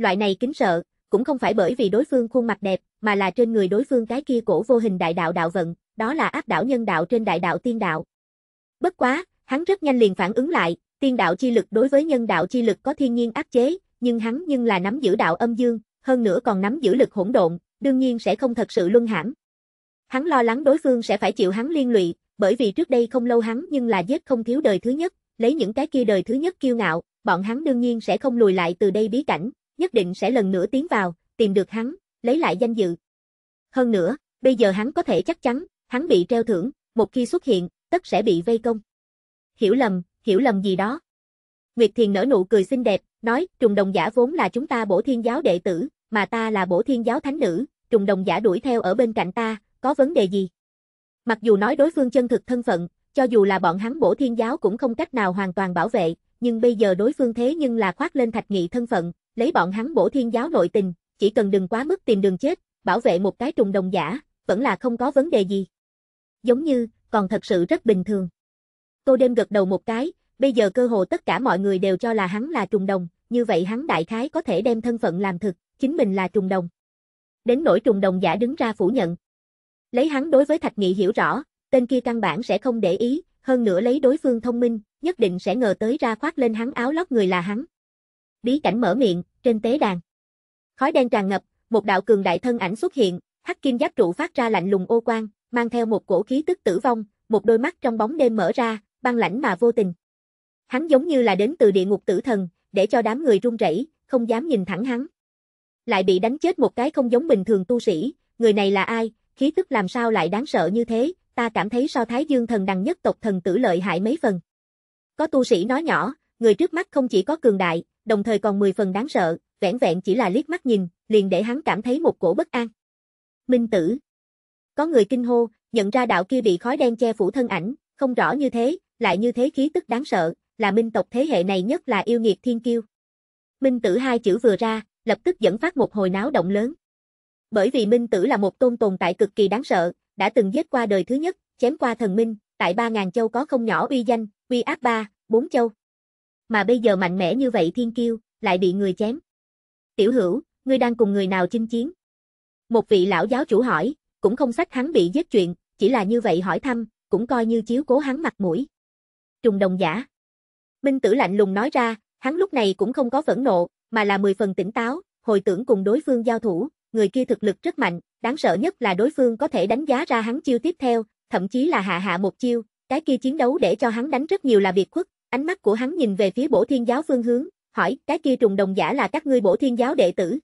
Loại này kính sợ, cũng không phải bởi vì đối phương khuôn mặt đẹp, mà là trên người đối phương cái kia cổ vô hình đại đạo đạo vận, đó là áp đảo nhân đạo trên đại đạo tiên đạo. Bất quá, hắn rất nhanh liền phản ứng lại, tiên đạo chi lực đối với nhân đạo chi lực có thiên nhiên áp chế, nhưng hắn nhưng là nắm giữ đạo âm dương, hơn nữa còn nắm giữ lực hỗn độn, đương nhiên sẽ không thật sự luân hãm. Hắn lo lắng đối phương sẽ phải chịu hắn liên lụy, bởi vì trước đây không lâu hắn nhưng là giết không thiếu đời thứ nhất, lấy những cái kia đời thứ nhất kiêu ngạo, bọn hắn đương nhiên sẽ không lùi lại từ đây bí cảnh, nhất định sẽ lần nữa tiến vào, tìm được hắn, lấy lại danh dự. Hơn nữa, bây giờ hắn có thể chắc chắn, hắn bị treo thưởng, một khi xuất hiện, tất sẽ bị vây công. Hiểu lầm, hiểu lầm gì đó. Nguyệt Thiền nở nụ cười xinh đẹp, nói, trùng đồng giả vốn là chúng ta bổ thiên giáo đệ tử, mà ta là bổ thiên giáo thánh nữ, trùng đồng giả đuổi theo ở bên cạnh ta, có vấn đề gì? Mặc dù nói đối phương chân thực thân phận, cho dù là bọn hắn bổ thiên giáo cũng không cách nào hoàn toàn bảo vệ, nhưng bây giờ đối phương thế nhưng là khoác lên thạch nghị thân phận, lấy bọn hắn bổ thiên giáo nội tình, chỉ cần đừng quá mức tìm đường chết, bảo vệ một cái trùng đồng giả, vẫn là không có vấn đề gì. Giống như, còn thật sự rất bình thường. Tô đêm gật đầu một cái, bây giờ cơ hồ tất cả mọi người đều cho là hắn là trùng đồng, như vậy hắn đại khái có thể đem thân phận làm thực, chính mình là trùng đồng. Đến nỗi trùng đồng giả đứng ra phủ nhận. Lấy hắn đối với Thạch Nghị hiểu rõ, tên kia căn bản sẽ không để ý, hơn nữa lấy đối phương thông minh, nhất định sẽ ngờ tới ra khoác lên hắn áo lót người là hắn. Bí cảnh mở miệng, trên tế đàn. Khói đen tràn ngập, một đạo cường đại thân ảnh xuất hiện, hắc kim giáp trụ phát ra lạnh lùng ô quang, mang theo một cổ khí tức tử vong, một đôi mắt trong bóng đêm mở ra, băng lãnh mà vô tình. Hắn giống như là đến từ địa ngục tử thần, để cho đám người run rẩy, không dám nhìn thẳng hắn. Lại bị đánh chết một cái không giống bình thường tu sĩ, người này là ai, khí tức làm sao lại đáng sợ như thế, ta cảm thấy so Thái Dương thần đằng nhất tộc thần tử lợi hại mấy phần. Có tu sĩ nói nhỏ, người trước mắt không chỉ có cường đại, đồng thời còn 10 phần đáng sợ, vẻn vẹn chỉ là liếc mắt nhìn, liền để hắn cảm thấy một cổ bất an. Minh tử. Có người kinh hô, nhận ra đạo kia bị khói đen che phủ thân ảnh, không rõ như thế, lại như thế khí tức đáng sợ, là minh tộc thế hệ này nhất là yêu nghiệt thiên kiêu. Minh tử hai chữ vừa ra, lập tức dẫn phát một hồi náo động lớn. Bởi vì minh tử là một tôn tồn tại cực kỳ đáng sợ, đã từng giết qua đời thứ nhất, chém qua thần minh, tại 3.000 châu có không nhỏ uy danh, uy áp ba, bốn châu. Mà bây giờ mạnh mẽ như vậy thiên kiêu, lại bị người chém. Tiểu hữu, ngươi đang cùng người nào chinh chiến? Một vị lão giáo chủ hỏi, cũng không sách hắn bị giết chuyện, chỉ là như vậy hỏi thăm, cũng coi như chiếu cố hắn mặt mũi. Trùng đồng giả. Minh tử lạnh lùng nói ra, hắn lúc này cũng không có phẫn nộ, mà là mười phần tỉnh táo, hồi tưởng cùng đối phương giao thủ, người kia thực lực rất mạnh, đáng sợ nhất là đối phương có thể đánh giá ra hắn chiêu tiếp theo, thậm chí là hạ hạ một chiêu, cái kia chiến đấu để cho hắn đánh rất nhiều là biệt khuất, Ánh mắt của hắn nhìn về phía bổ thiên giáo phương hướng, hỏi, cái kia trùng đồng giả là các ngươi bổ thiên giáo đệ tử.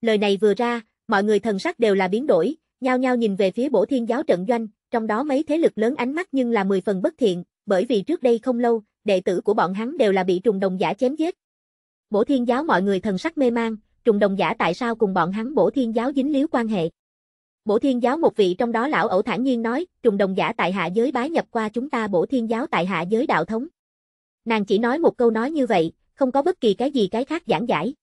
Lời này vừa ra, mọi người thần sắc đều là biến đổi, nhao nhao nhìn về phía bổ thiên giáo trận doanh, trong đó mấy thế lực lớn ánh mắt nhưng là 10 phần bất thiện, bởi vì trước đây không lâu, đệ tử của bọn hắn đều là bị trùng đồng giả chém giết. Bổ thiên giáo mọi người thần sắc mê mang, trùng đồng giả tại sao cùng bọn hắn bổ thiên giáo dính líu quan hệ. Bổ thiên giáo một vị trong đó lão ẩu thản nhiên nói, trùng đồng giả tại hạ giới bái nhập qua chúng ta bổ thiên giáo tại hạ giới đạo thống. Nàng chỉ nói một câu nói như vậy, không có bất kỳ cái gì cái khác giảng giải.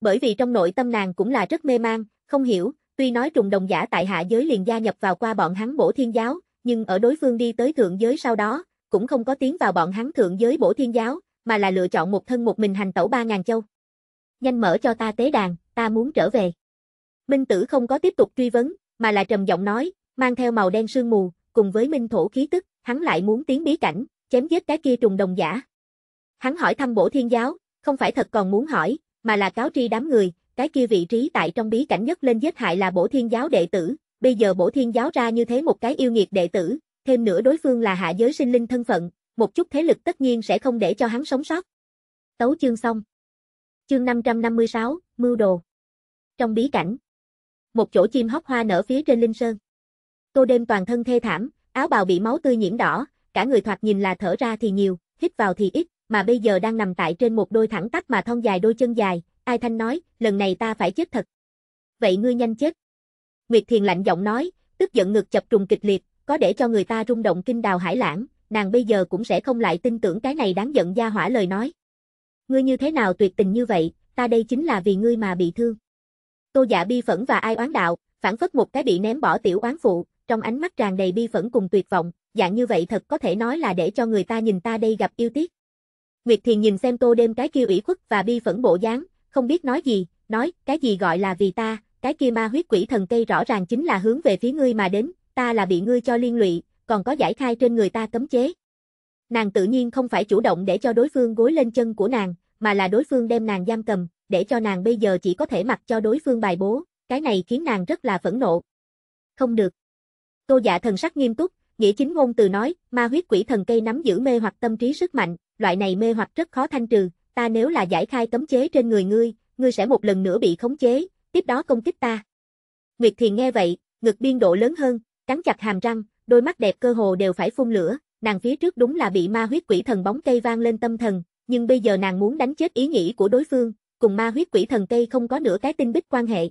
Bởi vì trong nội tâm nàng cũng là rất mê mang, không hiểu, tuy nói trùng đồng giả tại hạ giới liền gia nhập vào qua bọn hắn bổ thiên giáo, nhưng ở đối phương đi tới thượng giới sau đó, cũng không có tiến vào bọn hắn thượng giới bổ thiên giáo, mà là lựa chọn một thân một mình hành tẩu ba ngàn châu. Nhanh mở cho ta tế đàn, ta muốn trở về. Minh tử không có tiếp tục truy vấn, mà là trầm giọng nói, mang theo màu đen sương mù, cùng với minh thổ khí tức, hắn lại muốn tiến bí cảnh, chém giết cái kia trùng đồng giả. Hắn hỏi thăm bổ thiên giáo, không phải thật còn muốn hỏi, mà là cáo tri đám người, cái kia vị trí tại trong bí cảnh nhất lên giết hại là bổ thiên giáo đệ tử, bây giờ bổ thiên giáo ra như thế một cái yêu nghiệt đệ tử, thêm nữa đối phương là hạ giới sinh linh thân phận, một chút thế lực tất nhiên sẽ không để cho hắn sống sót. Tấu chương xong. Chương 556, Mưu Đồ. Trong bí cảnh. Một chỗ chim hót hoa nở phía trên linh sơn. Tô đêm toàn thân thê thảm, áo bào bị máu tươi nhiễm đỏ, cả người thoạt nhìn là thở ra thì nhiều, hít vào thì ít, mà bây giờ đang nằm tại trên một đôi thẳng tắp mà thon dài đôi chân dài, ai thanh nói, lần này ta phải chết thật. Vậy ngươi nhanh chết. Nguyệt Thiền lạnh giọng nói, tức giận ngực chập trùng kịch liệt, có để cho người ta rung động kinh đào hải lãng, nàng bây giờ cũng sẽ không lại tin tưởng cái này đáng giận gia hỏa lời nói. Ngươi như thế nào tuyệt tình như vậy, ta đây chính là vì ngươi mà bị thương. Tô giả bi phẫn và ai oán đạo, phản phất một cái bị ném bỏ tiểu oán phụ, trong ánh mắt tràn đầy bi phẫn cùng tuyệt vọng, dạng như vậy thật có thể nói là để cho người ta nhìn ta đây gặp yêu tiếc. Nguyệt Thiền nhìn xem tô đêm cái kia ủy khuất và bi phẫn bộ dáng, không biết nói gì, nói, cái gì gọi là vì ta, cái kia ma huyết quỷ thần cây rõ ràng chính là hướng về phía ngươi mà đến, ta là bị ngươi cho liên lụy, còn có giải khai trên người ta cấm chế. Nàng tự nhiên không phải chủ động để cho đối phương gối lên chân của nàng, mà là đối phương đem nàng giam cầm, để cho nàng bây giờ chỉ có thể mặc cho đối phương bài bố, cái này khiến nàng rất là phẫn nộ. Không được. Tô dạ thần sắc nghiêm túc, nghĩa chính ngôn từ nói, ma huyết quỷ thần cây nắm giữ mê hoặc tâm trí sức mạnh, loại này mê hoặc rất khó thanh trừ, ta nếu là giải khai cấm chế trên người ngươi, ngươi sẽ một lần nữa bị khống chế, tiếp đó công kích ta. Nguyệt Thiền nghe vậy, ngực biên độ lớn hơn, cắn chặt hàm răng, đôi mắt đẹp cơ hồ đều phải phun lửa, nàng phía trước đúng là bị ma huyết quỷ thần bóng cây vang lên tâm thần, nhưng bây giờ nàng muốn đánh chết ý nghĩ của đối phương, cùng ma huyết quỷ thần cây không có nửa cái tinh bích quan hệ.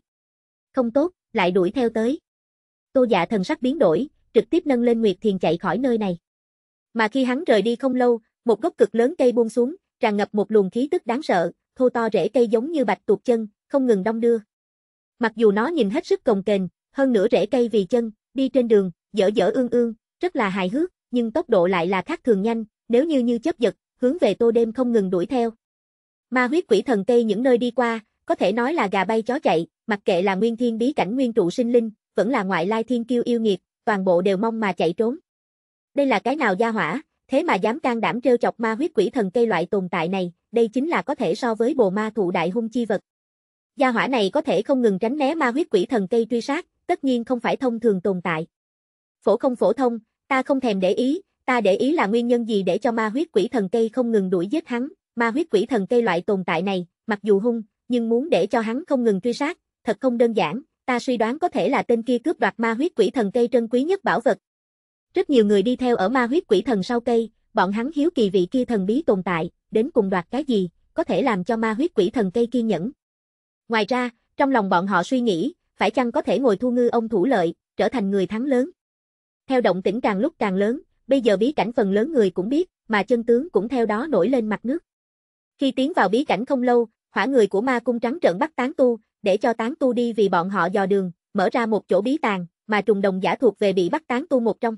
Không tốt, lại đuổi theo tới. Tô dạ thần sắc biến đổi, trực tiếp nâng lên Nguyệt Thiền chạy khỏi nơi này. Mà khi hắn rời đi không lâu, một gốc cực lớn cây buông xuống, tràn ngập một luồng khí tức đáng sợ, thô to rễ cây giống như bạch tuộc chân, không ngừng đong đưa. Mặc dù nó nhìn hết sức cồng kềnh, hơn nữa rễ cây vì chân, đi trên đường, dở dở ương ương, rất là hài hước, nhưng tốc độ lại là khác thường nhanh, nếu như như chớp giật, hướng về tô đêm không ngừng đuổi theo. Ma huyết quỷ thần cây những nơi đi qua, có thể nói là gà bay chó chạy, mặc kệ là nguyên thiên bí cảnh nguyên trụ sinh linh, vẫn là ngoại lai thiên kiêu yêu nghiệt, toàn bộ đều mong mà chạy trốn. Đây là cái nào gia hỏa, thế mà dám can đảm trêu chọc ma huyết quỷ thần cây loại tồn tại này, đây chính là có thể so với bồ ma thụ đại hung chi vật. Gia hỏa này có thể không ngừng tránh né ma huyết quỷ thần cây truy sát, tất nhiên không phải thông thường tồn tại. Phổ không phổ thông, ta không thèm để ý, ta để ý là nguyên nhân gì để cho ma huyết quỷ thần cây không ngừng đuổi giết hắn, ma huyết quỷ thần cây loại tồn tại này, mặc dù hung, nhưng muốn để cho hắn không ngừng truy sát, thật không đơn giản, ta suy đoán có thể là tên kia cướp đoạt ma huyết quỷ thần cây trân quý nhất bảo vật. Rất nhiều người đi theo ở ma huyết quỷ thần sau cây, bọn hắn hiếu kỳ vị kia thần bí tồn tại, đến cùng đoạt cái gì, có thể làm cho ma huyết quỷ thần cây kiên nhẫn. Ngoài ra, trong lòng bọn họ suy nghĩ, phải chăng có thể ngồi thu ngư ông thủ lợi, trở thành người thắng lớn. Theo động tĩnh càng lúc càng lớn, bây giờ bí cảnh phần lớn người cũng biết, mà chân tướng cũng theo đó nổi lên mặt nước. Khi tiến vào bí cảnh không lâu, hỏa người của ma cung trắng trợn bắt tán tu, để cho tán tu đi vì bọn họ dò đường, mở ra một chỗ bí tàng, mà trùng đồng giả thuộc về bị bắt tán tu một trong.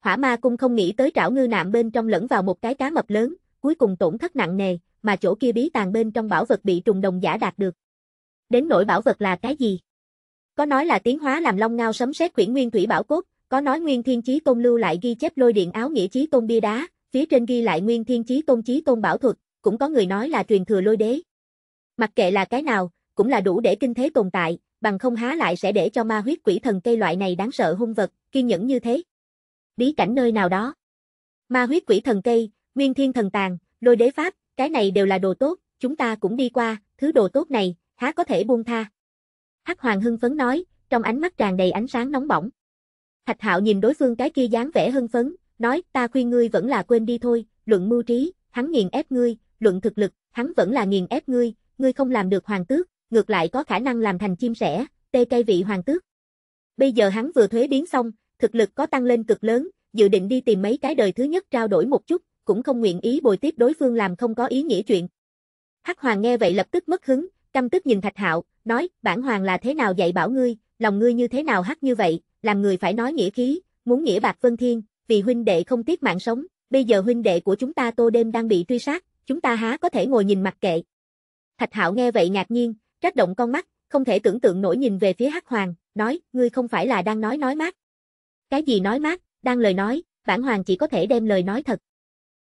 Hỏa ma cung không nghĩ tới trảo ngư nạm bên trong lẫn vào một cái cá mập lớn, cuối cùng tổn thất nặng nề, mà chỗ kia bí tàng bên trong bảo vật bị trùng đồng giả đạt được. Đến nỗi bảo vật là cái gì? Có nói là tiến hóa làm long ngao sấm sét quyển nguyên thủy bảo cốt, có nói nguyên thiên chí tôn lưu lại ghi chép lôi điện áo nghĩa chí tôn bia đá, phía trên ghi lại nguyên thiên chí tôn chí tôn bảo thuật, cũng có người nói là truyền thừa lôi đế. Mặc kệ là cái nào, cũng là đủ để kinh thế tồn tại, bằng không há lại sẽ để cho ma huyết quỷ thần cây loại này đáng sợ hung vật, kiên nhẫn như thế. Bí cảnh nơi nào đó. Ma huyết quỷ thần cây, Nguyên Thiên Thần tàn, Lôi Đế Pháp, cái này đều là đồ tốt, chúng ta cũng đi qua, thứ đồ tốt này, há có thể buông tha. Hắc Hoàng hưng phấn nói, trong ánh mắt tràn đầy ánh sáng nóng bỏng. Thạch Hạo nhìn đối phương cái kia dáng vẻ hưng phấn, nói, ta khuyên ngươi vẫn là quên đi thôi, luận mưu trí, hắn nghiền ép ngươi, luận thực lực, hắn vẫn là nghiền ép ngươi, ngươi không làm được hoàng tước, ngược lại có khả năng làm thành chim sẻ, tê cây vị hoàng tước. Bây giờ hắn vừa thuế biến xong, thực lực có tăng lên cực lớn, dự định đi tìm mấy cái đời thứ nhất trao đổi một chút, cũng không nguyện ý bồi tiếp đối phương làm không có ý nghĩa chuyện. Hắc Hoàng nghe vậy lập tức mất hứng, căm tức nhìn Thạch Hạo, nói, bản hoàng là thế nào dạy bảo ngươi, lòng ngươi như thế nào hắc như vậy, làm người phải nói nghĩa khí, muốn nghĩa bạc vân thiên, vì huynh đệ không tiếc mạng sống, bây giờ huynh đệ của chúng ta tô đêm đang bị truy sát, chúng ta há có thể ngồi nhìn mặc kệ. Thạch Hạo nghe vậy ngạc nhiên, trách động con mắt, không thể tưởng tượng nổi nhìn về phía Hắc Hoàng, nói, ngươi không phải là đang nói nói mát. Cái gì nói mát, đang lời nói, bản hoàng chỉ có thể đem lời nói thật.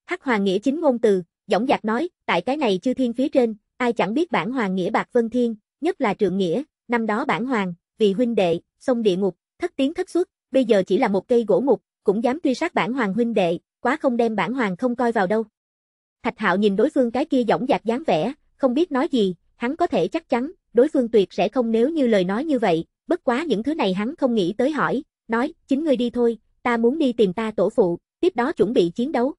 Hắc Hoàng nghĩa chính ngôn từ, dõng dạc nói, tại cái này chư thiên phía trên, ai chẳng biết bản hoàng nghĩa bạc vân thiên, nhất là trượng nghĩa, năm đó bản hoàng, vì huynh đệ, sông địa ngục, thất tiếng thất xuất, bây giờ chỉ là một cây gỗ mục, cũng dám truy sát bản hoàng huynh đệ, quá không đem bản hoàng không coi vào đâu. Thạch Hạo nhìn đối phương cái kia dõng dạc dáng vẻ, không biết nói gì, hắn có thể chắc chắn, đối phương tuyệt sẽ không nếu như lời nói như vậy, bất quá những thứ này hắn không nghĩ tới hỏi, nói, chính ngươi đi thôi, ta muốn đi tìm ta tổ phụ, tiếp đó chuẩn bị chiến đấu.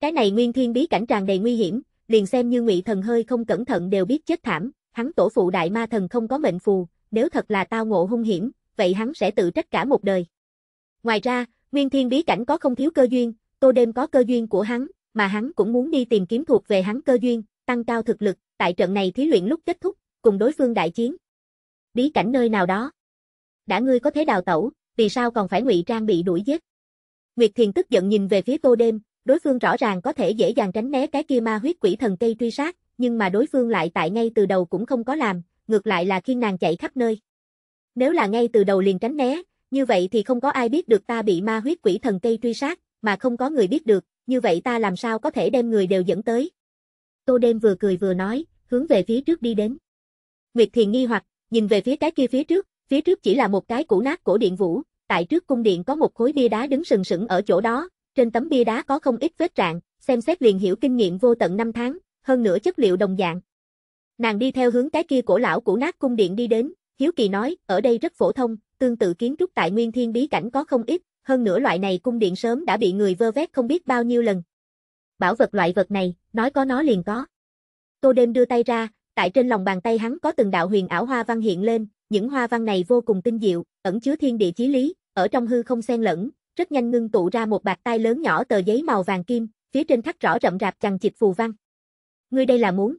Cái này nguyên thiên bí cảnh tràn đầy nguy hiểm, liền xem như ngụy thần hơi không cẩn thận đều biết chết thảm, hắn tổ phụ đại ma thần không có mệnh phù, nếu thật là tao ngộ hung hiểm, vậy hắn sẽ tự trách cả một đời. Ngoài ra, nguyên thiên bí cảnh có không thiếu cơ duyên, tô đêm có cơ duyên của hắn, mà hắn cũng muốn đi tìm kiếm thuộc về hắn cơ duyên, tăng cao thực lực, tại trận này thí luyện lúc kết thúc, cùng đối phương đại chiến. Bí cảnh nơi nào đó. Đã ngươi có thế đào tẩu, vì sao còn phải ngụy trang bị đuổi giết? Nguyệt Thiền tức giận nhìn về phía Tô Đêm, đối phương rõ ràng có thể dễ dàng tránh né cái kia ma huyết quỷ thần cây truy sát, nhưng mà đối phương lại tại ngay từ đầu cũng không có làm, ngược lại là khiên nàng chạy khắp nơi. Nếu là ngay từ đầu liền tránh né, như vậy thì không có ai biết được ta bị ma huyết quỷ thần cây truy sát, mà không có người biết được, như vậy ta làm sao có thể đem người đều dẫn tới. Tô đêm vừa cười vừa nói, hướng về phía trước đi đến. Nguyệt Thiền nghi hoặc, nhìn về phía cái kia phía trước, phía trước chỉ là một cái cũ nát cổ điện vũ, tại trước cung điện có một khối bia đá đứng sừng sững ở chỗ đó, trên tấm bia đá có không ít vết trạng, xem xét liền hiểu kinh nghiệm vô tận năm tháng, hơn nữa chất liệu đồng dạng. Nàng đi theo hướng cái kia cổ lão cũ nát cung điện đi đến, Hiếu Kỳ nói, ở đây rất phổ thông, tương tự kiến trúc tại Nguyên Thiên bí cảnh có không ít, hơn nữa loại này cung điện sớm đã bị người vơ vét không biết bao nhiêu lần. Bảo vật loại vật này, nói có nó liền có. Tô đêm đưa tay ra, tại trên lòng bàn tay hắn có từng đạo huyền ảo hoa văn hiện lên, những hoa văn này vô cùng tinh diệu, ẩn chứa thiên địa chí lý, ở trong hư không xen lẫn, rất nhanh ngưng tụ ra một bạc tay lớn nhỏ tờ giấy màu vàng kim, phía trên khắc rõ rậm rạp chằng chịt phù văn. Ngươi đây là muốn?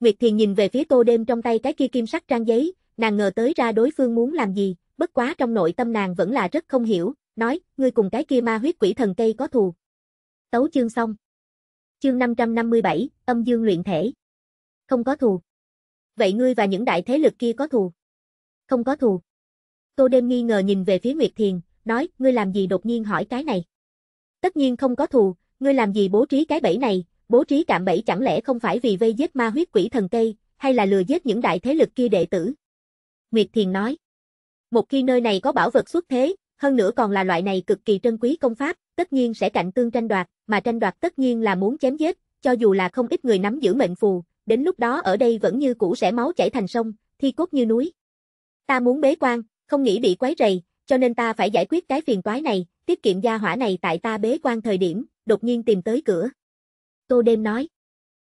Nguyệt Thiền nhìn về phía Tô Đêm trong tay cái kia kim sắc trang giấy, nàng ngờ tới ra đối phương muốn làm gì, bất quá trong nội tâm nàng vẫn là rất không hiểu, nói, ngươi cùng cái kia ma huyết quỷ thần cây có thù. Tấu chương xong. Chương 557, âm dương luyện thể. Không có thù. Vậy ngươi và những đại thế lực kia có thù? Không có thù. Tô đêm nghi ngờ nhìn về phía Nguyệt Thiền, nói, ngươi làm gì đột nhiên hỏi cái này? Tất nhiên không có thù, ngươi làm gì bố trí cái bẫy này, bố trí cạm bẫy chẳng lẽ không phải vì vây giết ma huyết quỷ thần cây, hay là lừa giết những đại thế lực kia đệ tử? Nguyệt Thiền nói, một khi nơi này có bảo vật xuất thế, hơn nữa còn là loại này cực kỳ trân quý công pháp, tất nhiên sẽ cạnh tương tranh đoạt, mà tranh đoạt tất nhiên là muốn chém giết, cho dù là không ít người nắm giữ mệnh phù, đến lúc đó ở đây vẫn như cũ sẽ máu chảy thành sông, thi cốt như núi. Ta muốn bế quan, không nghĩ bị quấy rầy, cho nên ta phải giải quyết cái phiền toái này, tiết kiệm gia hỏa này tại ta bế quan thời điểm, đột nhiên tìm tới cửa. Tô đêm nói.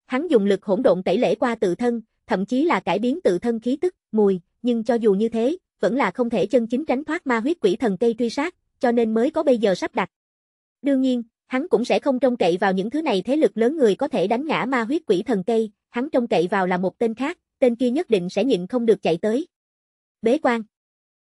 Hắn dùng lực hỗn độn tẩy lễ qua tự thân, thậm chí là cải biến tự thân khí tức, mùi, nhưng cho dù như thế, vẫn là không thể chân chính tránh thoát ma huyết quỷ thần cây truy sát, cho nên mới có bây giờ sắp đặt. Đương nhiên, hắn cũng sẽ không trông cậy vào những thứ này thế lực lớn người có thể đánh ngã ma huyết quỷ thần cây, hắn trông cậy vào là một tên khác, tên kia nhất định sẽ nhịn không được chạy tới. Bế quan.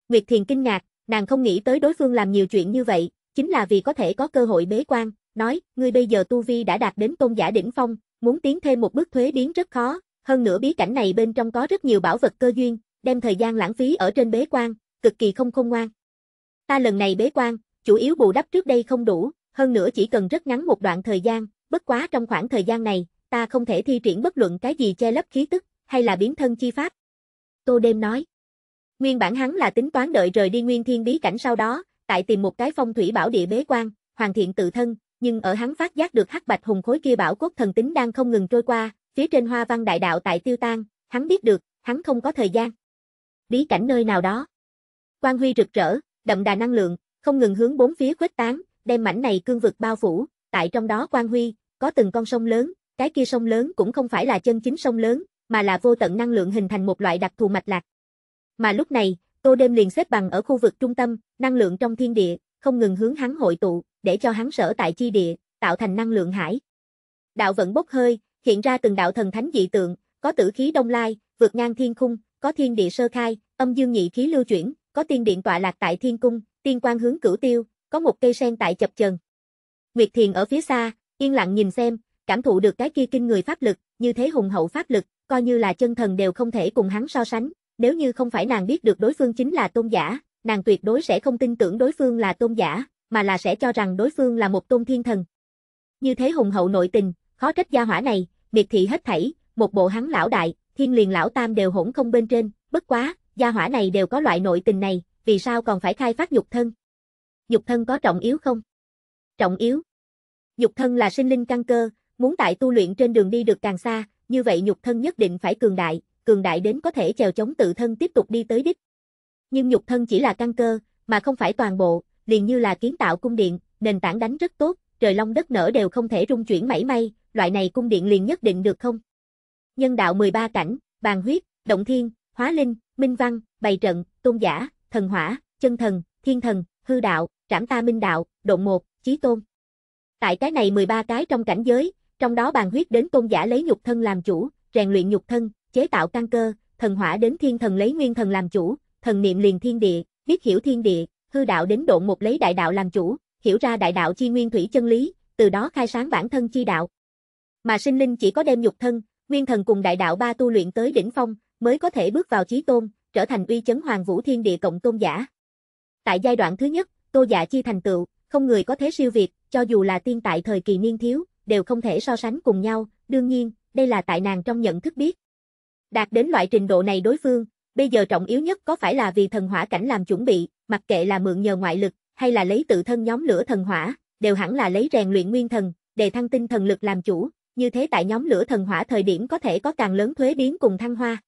Nguyệt Thiền kinh ngạc, nàng không nghĩ tới đối phương làm nhiều chuyện như vậy, chính là vì có thể có cơ hội bế quan, nói, ngươi bây giờ tu vi đã đạt đến tôn giả đỉnh phong, muốn tiến thêm một bước thuế biến rất khó, hơn nữa bí cảnh này bên trong có rất nhiều bảo vật cơ duyên, đem thời gian lãng phí ở trên bế quan, cực kỳ không khôn ngoan. Ta lần này bế quan, chủ yếu bù đắp trước đây không đủ, hơn nữa chỉ cần rất ngắn một đoạn thời gian, bất quá trong khoảng thời gian này, ta không thể thi triển bất luận cái gì che lấp khí tức, hay là biến thân chi pháp. Tô đêm nói. Nguyên bản hắn là tính toán đợi rời đi nguyên thiên bí cảnh sau đó, tại tìm một cái phong thủy bảo địa bế quan, hoàn thiện tự thân, nhưng ở hắn phát giác được hắc bạch hùng khối kia bảo cốt thần tính đang không ngừng trôi qua, phía trên hoa văn đại đạo tại tiêu tan, hắn biết được, hắn không có thời gian. Bí cảnh nơi nào đó. Quang huy rực rỡ, đậm đà năng lượng, không ngừng hướng bốn phía khuếch tán, đem mảnh này cương vực bao phủ, tại trong đó quang huy, có từng con sông lớn, cái kia sông lớn cũng không phải là chân chính sông lớn, mà là vô tận năng lượng hình thành một loại đặc thù mạch lạc. Mà lúc này, Tô Đêm liền xếp bằng ở khu vực trung tâm, năng lượng trong thiên địa, không ngừng hướng hắn hội tụ, để cho hắn sở tại chi địa, tạo thành năng lượng hải. Đạo vận bốc hơi, hiện ra từng đạo thần thánh dị tượng, có tử khí đông lai, vượt ngang thiên khung, có thiên địa sơ khai, âm dương nhị khí lưu chuyển, có tiên điện tọa lạc tại thiên cung, tiên quan hướng cửu tiêu, có một cây sen tại chập chờn. Nguyệt Thiền ở phía xa, yên lặng nhìn xem, cảm thụ được cái kia kinh người pháp lực, như thế hùng hậu pháp lực, coi như là chân thần đều không thể cùng hắn so sánh, nếu như không phải nàng biết được đối phương chính là tôn giả, nàng tuyệt đối sẽ không tin tưởng đối phương là tôn giả, mà là sẽ cho rằng đối phương là một tôn thiên thần. Như thế hùng hậu nội tình, khó trách gia hỏa này, miệt thị hết thảy, một bộ hắn lão đại, thiên liền lão tam đều hỗn không bên trên, bất quá, gia hỏa này đều có loại nội tình này, vì sao còn phải khai phát nhục thân? Nhục thân có trọng yếu không? Trọng yếu. Nhục thân là sinh linh căn cơ, muốn tại tu luyện trên đường đi được càng xa, như vậy nhục thân nhất định phải cường đại, cường đại đến có thể chèo chống tự thân tiếp tục đi tới đích. Nhưng nhục thân chỉ là căn cơ, mà không phải toàn bộ, liền như là kiến tạo cung điện, nền tảng đánh rất tốt, trời long đất nở đều không thể rung chuyển mảy may, loại này cung điện liền nhất định được không? Nhân đạo 13 cảnh, bàn huyết, động thiên, hóa linh, minh văn, bày trận, tôn giả, thần hỏa, chân thần, thiên thần, hư đạo, trảm ta minh đạo, độ một, chí tôn. Tại cái này 13 cái trong cảnh giới, trong đó bàn huyết đến tôn giả lấy nhục thân làm chủ, rèn luyện nhục thân, chế tạo căn cơ, thần hỏa đến thiên thần lấy nguyên thần làm chủ, thần niệm liền thiên địa, biết hiểu thiên địa, hư đạo đến độ một lấy đại đạo làm chủ, hiểu ra đại đạo chi nguyên thủy chân lý, từ đó khai sáng bản thân chi đạo. Mà sinh linh chỉ có đem nhục thân, nguyên thần cùng đại đạo ba tu luyện tới đỉnh phong, mới có thể bước vào chí tôn, trở thành uy chấn hoàng vũ thiên địa cộng tôn giả. Tại giai đoạn thứ nhất, Tô Dạ chi thành tựu, không người có thế siêu việt, cho dù là tiên tại thời kỳ niên thiếu, đều không thể so sánh cùng nhau, đương nhiên, đây là tại nàng trong nhận thức biết. Đạt đến loại trình độ này đối phương, bây giờ trọng yếu nhất có phải là vì thần hỏa cảnh làm chuẩn bị, mặc kệ là mượn nhờ ngoại lực, hay là lấy tự thân nhóm lửa thần hỏa, đều hẳn là lấy rèn luyện nguyên thần, để thăng tinh thần lực làm chủ, như thế tại nhóm lửa thần hỏa thời điểm có thể có càng lớn thuế biến cùng thăng hoa.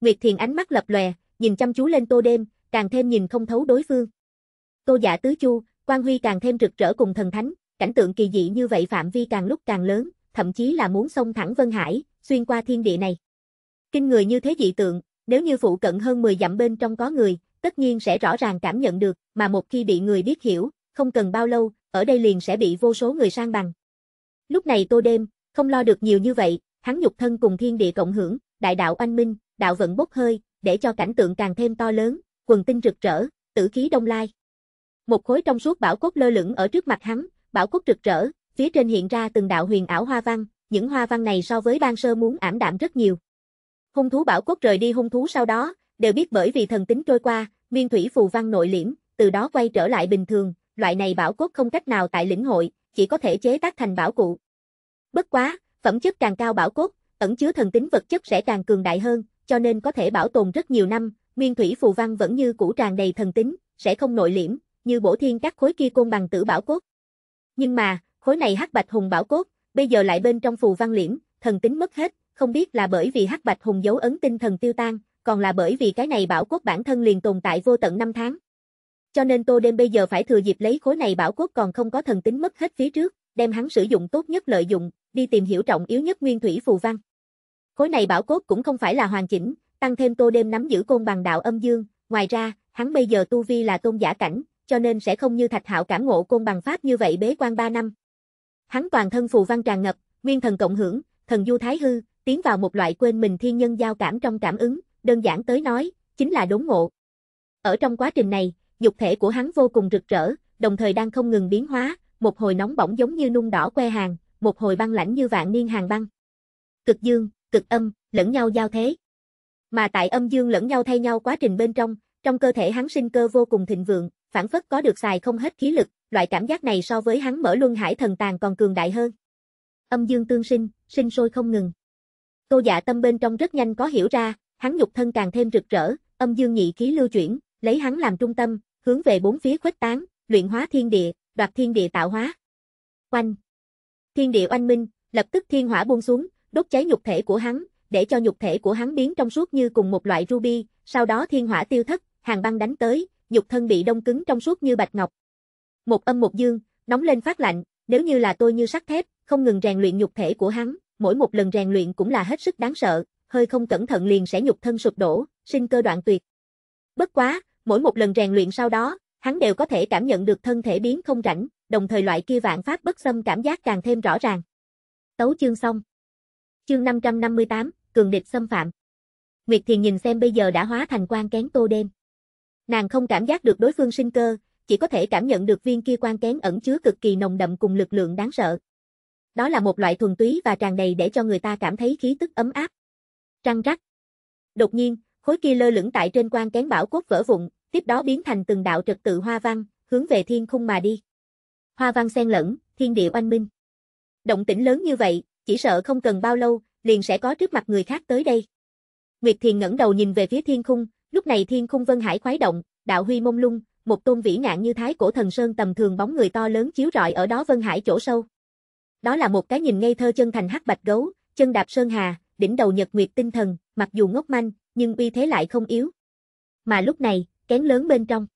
Nguyệt Thiền ánh mắt lập lòe, nhìn chăm chú lên Tô Đêm, càng thêm nhìn không thấu đối phương. Tô Dạ tứ chu, Quang Huy càng thêm rực rỡ cùng thần thánh, cảnh tượng kỳ dị như vậy phạm vi càng lúc càng lớn, thậm chí là muốn xông thẳng Vân Hải, xuyên qua thiên địa này. Kinh người như thế dị tượng, nếu như phụ cận hơn 10 dặm bên trong có người, tất nhiên sẽ rõ ràng cảm nhận được, mà một khi bị người biết hiểu, không cần bao lâu, ở đây liền sẽ bị vô số người sang bằng. Lúc này Tô Đêm, không lo được nhiều như vậy, hắn nhục thân cùng thiên địa cộng hưởng, đại đạo anh minh, đạo vận bốc hơi, để cho cảnh tượng càng thêm to lớn, quần tinh rực rỡ, tử khí đông lai. Một khối trong suốt bảo cốt lơ lửng ở trước mặt hắn, bảo cốt rực rỡ, phía trên hiện ra từng đạo huyền ảo hoa văn, những hoa văn này so với ban sơ muốn ảm đạm rất nhiều. Hung thú bảo cốt rời đi hung thú sau đó, đều biết bởi vì thần tính trôi qua, nguyên thủy phù văn nội liễm, từ đó quay trở lại bình thường, loại này bảo cốt không cách nào tại lĩnh hội, chỉ có thể chế tác thành bảo cụ. Bất quá, phẩm chất càng cao bảo cốt, ẩn chứa thần tính vật chất sẽ càng cường đại hơn, cho nên có thể bảo tồn rất nhiều năm, nguyên thủy phù văn vẫn như cũ tràn đầy thần tính, sẽ không nội liễm, như bổ thiên các khối kia côn bằng tử bảo cốt. Nhưng mà, khối này hắc bạch hùng bảo cốt, bây giờ lại bên trong phù văn liễm, thần tính mất hết, không biết là bởi vì hắc bạch hùng dấu ấn tinh thần tiêu tan, còn là bởi vì cái này bảo cốt bản thân liền tồn tại vô tận năm tháng. Cho nên Tô Đêm bây giờ phải thừa dịp lấy khối này bảo cốt còn không có thần tính mất hết phía trước, đem hắn sử dụng tốt nhất lợi dụng, đi tìm hiểu trọng yếu nhất nguyên thủy phù văn. Khối này bảo cốt cũng không phải là hoàn chỉnh, tăng thêm Tô Đêm nắm giữ côn bằng đạo âm dương, ngoài ra, hắn bây giờ tu vi là tôn giả cảnh, cho nên sẽ không như Thạch Hạo cảm ngộ côn bằng pháp như vậy bế quan 3 năm. Hắn toàn thân phù văn tràn ngập, nguyên thần cộng hưởng, thần du thái hư, tiến vào một loại quên mình thiên nhân giao cảm trong cảm ứng, đơn giản tới nói, chính là đốn ngộ. Ở trong quá trình này, dục thể của hắn vô cùng rực rỡ, đồng thời đang không ngừng biến hóa, một hồi nóng bỏng giống như nung đỏ que hàng, một hồi băng lãnh như vạn niên hàng băng. Cực dương, cực âm, lẫn nhau giao thế. Mà tại âm dương lẫn nhau thay nhau quá trình bên trong, trong cơ thể hắn sinh cơ vô cùng thịnh vượng, phản phất có được xài không hết khí lực, loại cảm giác này so với hắn mở luân hải thần tàn còn cường đại hơn. Âm dương tương sinh, sinh sôi không ngừng. Tô dạ tâm bên trong rất nhanh có hiểu ra, hắn nhục thân càng thêm rực rỡ, âm dương nhị khí lưu chuyển, lấy hắn làm trung tâm, hướng về bốn phía khuếch tán, luyện hóa thiên địa, đoạt thiên địa tạo hóa. Oanh! Thiên địa oanh minh, lập tức thiên hỏa buông xuống, đốt cháy nhục thể của hắn, để cho nhục thể của hắn biến trong suốt như cùng một loại ruby, sau đó thiên hỏa tiêu thất, hàng băng đánh tới, nhục thân bị đông cứng trong suốt như bạch ngọc. Một âm một dương, nóng lên phát lạnh, nếu như là tôi như sắt thép, không ngừng rèn luyện nhục thể của hắn, mỗi một lần rèn luyện cũng là hết sức đáng sợ, hơi không cẩn thận liền sẽ nhục thân sụp đổ, sinh cơ đoạn tuyệt. Bất quá, mỗi một lần rèn luyện sau đó, hắn đều có thể cảm nhận được thân thể biến không rảnh, đồng thời loại kia vạn pháp bất xâm cảm giác càng thêm rõ ràng. Tấu chương xong. Chương 558, cường địch xâm phạm. Nguyệt Thiền nhìn xem bây giờ đã hóa thành quan kén tô đêm. Nàng không cảm giác được đối phương sinh cơ, chỉ có thể cảm nhận được viên kia quan kén ẩn chứa cực kỳ nồng đậm cùng lực lượng đáng sợ. Đó là một loại thuần túy và tràn đầy để cho người ta cảm thấy khí tức ấm áp. Trăng rắc. Đột nhiên, khối kia lơ lửng tại trên quan kén bảo cốt vỡ vụn, tiếp đó biến thành từng đạo trật tự hoa văn, hướng về thiên khung mà đi. Hoa văn xen lẫn, thiên địa oanh minh. Động tĩnh lớn như vậy, chỉ sợ không cần bao lâu, liền sẽ có trước mặt người khác tới đây. Nguyệt Thiền ngẩng đầu nhìn về phía thiên khung, lúc này thiên khung vân hải khoái động, đạo huy mông lung, một tôn vĩ ngạn như thái cổ thần sơn tầm thường bóng người to lớn chiếu rọi ở đó vân hải chỗ sâu. Đó là một cái nhìn ngây thơ chân thành hắc bạch gấu, chân đạp sơn hà, đỉnh đầu nhật nguyệt tinh thần, mặc dù ngốc manh, nhưng uy thế lại không yếu. Mà lúc này, kén lớn bên trong.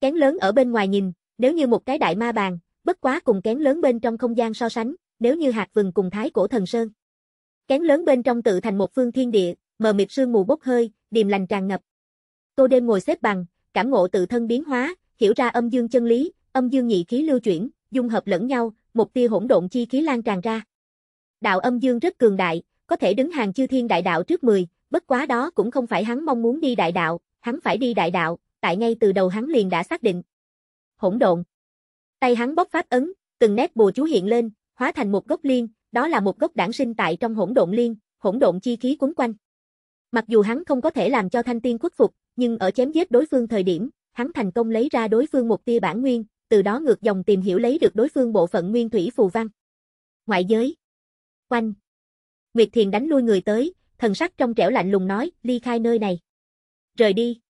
Kén lớn ở bên ngoài nhìn, nếu như một cái đại ma bàn, bất quá cùng kén lớn bên trong không gian so sánh, nếu như hạt vừng cùng thái cổ thần sơn. Kén lớn bên trong tự thành một phương thiên địa, mờ mịt sương mù bốc hơi, điềm lành tràn ngập. Tô đêm ngồi xếp bằng, cảm ngộ tự thân biến hóa, hiểu ra âm dương chân lý, âm dương nhị khí lưu chuyển, dung hợp lẫn nhau, một tia hỗn độn chi khí lan tràn ra. Đạo âm dương rất cường đại, có thể đứng hàng chư thiên đại đạo trước 10, bất quá đó cũng không phải hắn mong muốn đi đại đạo, hắn phải đi đại đạo, tại ngay từ đầu hắn liền đã xác định. Hỗn độn. Tay hắn bóp pháp ấn, từng nét bùa chú hiện lên, hóa thành một gốc liên, đó là một gốc đản sinh tại trong hỗn độn liên, hỗn độn chi khí quấn quanh. Mặc dù hắn không có thể làm cho thanh tiên khuất phục, nhưng ở chém giết đối phương thời điểm, hắn thành công lấy ra đối phương một tia bản nguyên, từ đó ngược dòng tìm hiểu lấy được đối phương bộ phận nguyên thủy phù văn. Ngoại giới. Quanh. Nguyệt Thiền đánh lui người tới, thần sắc trong trẻo lạnh lùng nói, ly khai nơi này. Rời đi.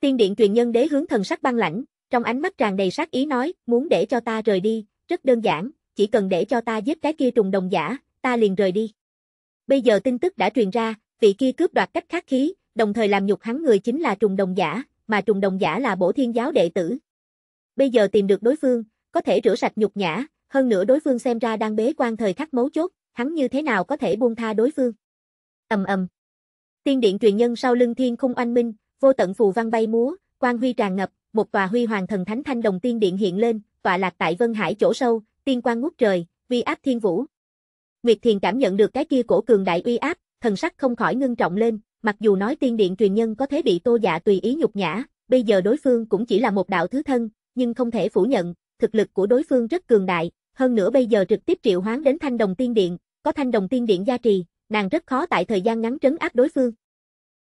Tiên điện truyền nhân đế hướng thần sắc băng lãnh, trong ánh mắt tràn đầy sát ý nói, muốn để cho ta rời đi, rất đơn giản, chỉ cần để cho ta giết cái kia trùng đồng giả, ta liền rời đi. Bây giờ tin tức đã truyền ra, vị kia cướp đoạt cách khắc khí, đồng thời làm nhục hắn người chính là trùng đồng giả, mà trùng đồng giả là bổ thiên giáo đệ tử. Bây giờ tìm được đối phương, có thể rửa sạch nhục nhã, hơn nữa đối phương xem ra đang bế quan thời khắc mấu chốt, hắn như thế nào có thể buông tha đối phương. Ầm ầm. Tiên điện truyền nhân sau lưng thiên khung oanh minh, vô tận phù văn bay múa, quang huy tràn ngập, một tòa huy hoàng thần thánh thanh đồng tiên điện hiện lên, tọa lạc tại Vân Hải chỗ sâu, tiên quang ngút trời, uy áp thiên vũ. Nguyệt Thiền cảm nhận được cái kia cổ cường đại uy áp, thần sắc không khỏi ngưng trọng lên, mặc dù nói tiên điện truyền nhân có thể bị Tô Dạ tùy ý nhục nhã, bây giờ đối phương cũng chỉ là một đạo thứ thân, nhưng không thể phủ nhận, thực lực của đối phương rất cường đại, hơn nữa bây giờ trực tiếp triệu hoán đến Thanh Đồng Tiên Điện, có Thanh Đồng Tiên Điện gia trì, nàng rất khó tại thời gian ngắn trấn áp đối phương.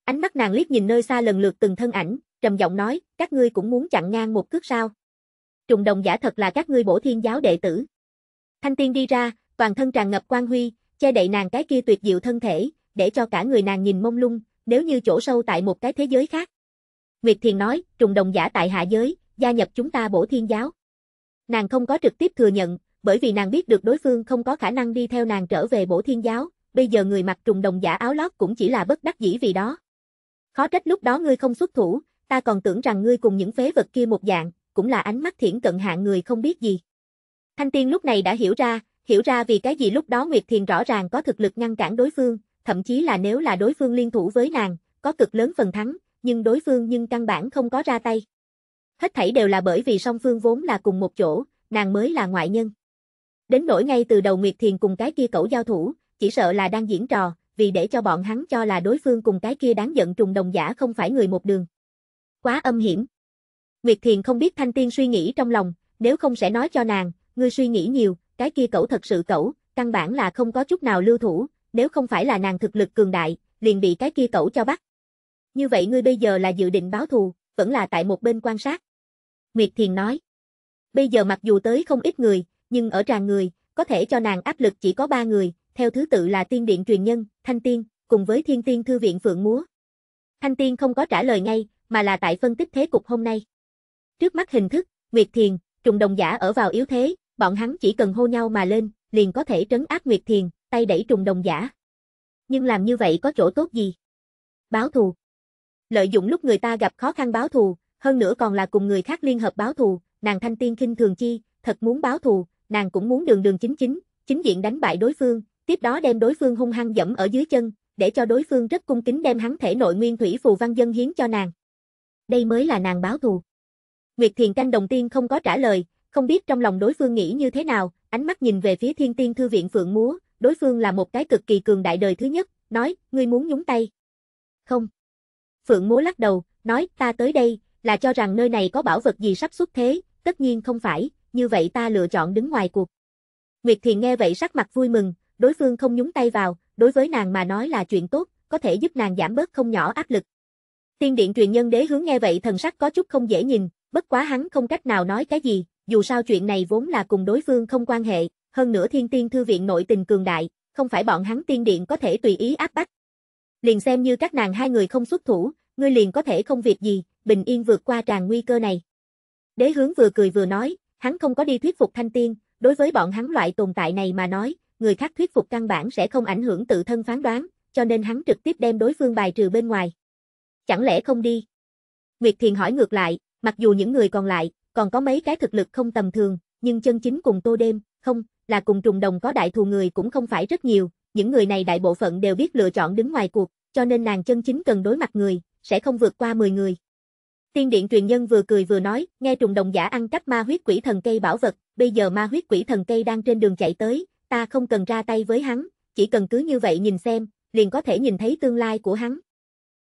Ánh mắt nàng liếc nhìn nơi xa lần lượt từng thân ảnh, trầm giọng nói, các ngươi cũng muốn chặn ngang một cước sao? Trùng đồng giả thật là các ngươi bổ thiên giáo đệ tử. Thanh tiên đi ra, toàn thân tràn ngập quang huy, che đậy nàng cái kia tuyệt diệu thân thể, để cho cả người nàng nhìn mông lung, nếu như chỗ sâu tại một cái thế giới khác. Nguyệt Thiền nói, trùng đồng giả tại hạ giới, gia nhập chúng ta bổ thiên giáo. Nàng không có trực tiếp thừa nhận, bởi vì nàng biết được đối phương không có khả năng đi theo nàng trở về bổ thiên giáo, bây giờ người mặc trùng đồng giả áo lót cũng chỉ là bất đắc dĩ vì đó. Khó trách lúc đó ngươi không xuất thủ, ta còn tưởng rằng ngươi cùng những phế vật kia một dạng, cũng là ánh mắt thiển cận hạng người không biết gì. Thanh tiên lúc này đã hiểu ra, hiểu ra vì cái gì lúc đó Nguyệt Thiền rõ ràng có thực lực ngăn cản đối phương, thậm chí là nếu là đối phương liên thủ với nàng, có cực lớn phần thắng, nhưng đối phương nhưng căn bản không có ra tay. Hết thảy đều là bởi vì song phương vốn là cùng một chỗ, nàng mới là ngoại nhân. Đến nỗi ngay từ đầu Nguyệt Thiền cùng cái kia cẩu giao thủ, chỉ sợ là đang diễn trò, vì để cho bọn hắn cho là đối phương cùng cái kia đáng giận trùng đồng giả không phải người một đường. Quá âm hiểm. Nguyệt Thiền không biết Thanh Tiên suy nghĩ trong lòng, nếu không sẽ nói cho nàng, ngươi suy nghĩ nhiều, cái kia cẩu thật sự cẩu, căn bản là không có chút nào lưu thủ, nếu không phải là nàng thực lực cường đại, liền bị cái kia cẩu cho bắt. Như vậy ngươi bây giờ là dự định báo thù, vẫn là tại một bên quan sát. Nguyệt Thiền nói. Bây giờ mặc dù tới không ít người, nhưng ở tràn người, có thể cho nàng áp lực chỉ có ba người, theo thứ tự là tiên điện truyền nhân, Thanh Tiên, cùng với Thiên Tiên Thư viện Phượng Múa. Thanh Tiên không có trả lời ngay, mà là tại phân tích thế cục hôm nay. Trước mắt hình thức, Nguyệt Thiền, trùng đồng giả ở vào yếu thế, bọn hắn chỉ cần hô nhau mà lên, liền có thể trấn áp Nguyệt Thiền, tay đẩy trùng đồng giả. Nhưng làm như vậy có chỗ tốt gì? Báo thù. Lợi dụng lúc người ta gặp khó khăn báo thù, hơn nữa còn là cùng người khác liên hợp báo thù, nàng thanh tiên kinh thường chi, thật muốn báo thù, nàng cũng muốn đường đường chính chính, chính diện đánh bại đối phương, tiếp đó đem đối phương hung hăng dẫm ở dưới chân, để cho đối phương rất cung kính đem hắn thể nội nguyên thủy phù văn dân hiến cho nàng. Đây mới là nàng báo thù. Nguyệt Thiền Canh đồng tiên không có trả lời, không biết trong lòng đối phương nghĩ như thế nào, ánh mắt nhìn về phía Thiên Tiên Thư viện Phượng Múa, đối phương là một cái cực kỳ cường đại đời thứ nhất, nói, ngươi muốn nhúng tay. Không. Phượng Múa lắc đầu, nói, ta tới đây, là cho rằng nơi này có bảo vật gì sắp xuất thế, tất nhiên không phải, như vậy ta lựa chọn đứng ngoài cuộc. Nguyệt Thiền nghe vậy sắc mặt vui mừng, đối phương không nhúng tay vào, đối với nàng mà nói là chuyện tốt, có thể giúp nàng giảm bớt không nhỏ áp lực. Tiên điện truyền nhân đế hướng nghe vậy thần sắc có chút không dễ nhìn, bất quá hắn không cách nào nói cái gì, dù sao chuyện này vốn là cùng đối phương không quan hệ, hơn nữa thiên tiên thư viện nội tình cường đại, không phải bọn hắn tiên điện có thể tùy ý áp bách. Liền xem như các nàng hai người không xuất thủ, ngươi liền có thể không việc gì, bình yên vượt qua tràn nguy cơ này. Đế hướng vừa cười vừa nói, hắn không có đi thuyết phục thanh tiên, đối với bọn hắn loại tồn tại này mà nói, người khác thuyết phục căn bản sẽ không ảnh hưởng tự thân phán đoán, cho nên hắn trực tiếp đem đối phương bài trừ bên ngoài. Chẳng lẽ không đi? Nguyệt Thiền hỏi ngược lại, mặc dù những người còn lại, còn có mấy cái thực lực không tầm thường, nhưng chân chính cùng tô đêm, không, là cùng trùng đồng có đại thù người cũng không phải rất nhiều, những người này đại bộ phận đều biết lựa chọn đứng ngoài cuộc, cho nên nàng chân chính cần đối mặt người, sẽ không vượt qua 10 người. Tiên điện truyền nhân vừa cười vừa nói, nghe trùng đồng giả ăn cắp ma huyết quỷ thần cây bảo vật, bây giờ ma huyết quỷ thần cây đang trên đường chạy tới, ta không cần ra tay với hắn, chỉ cần cứ như vậy nhìn xem, liền có thể nhìn thấy tương lai của hắn.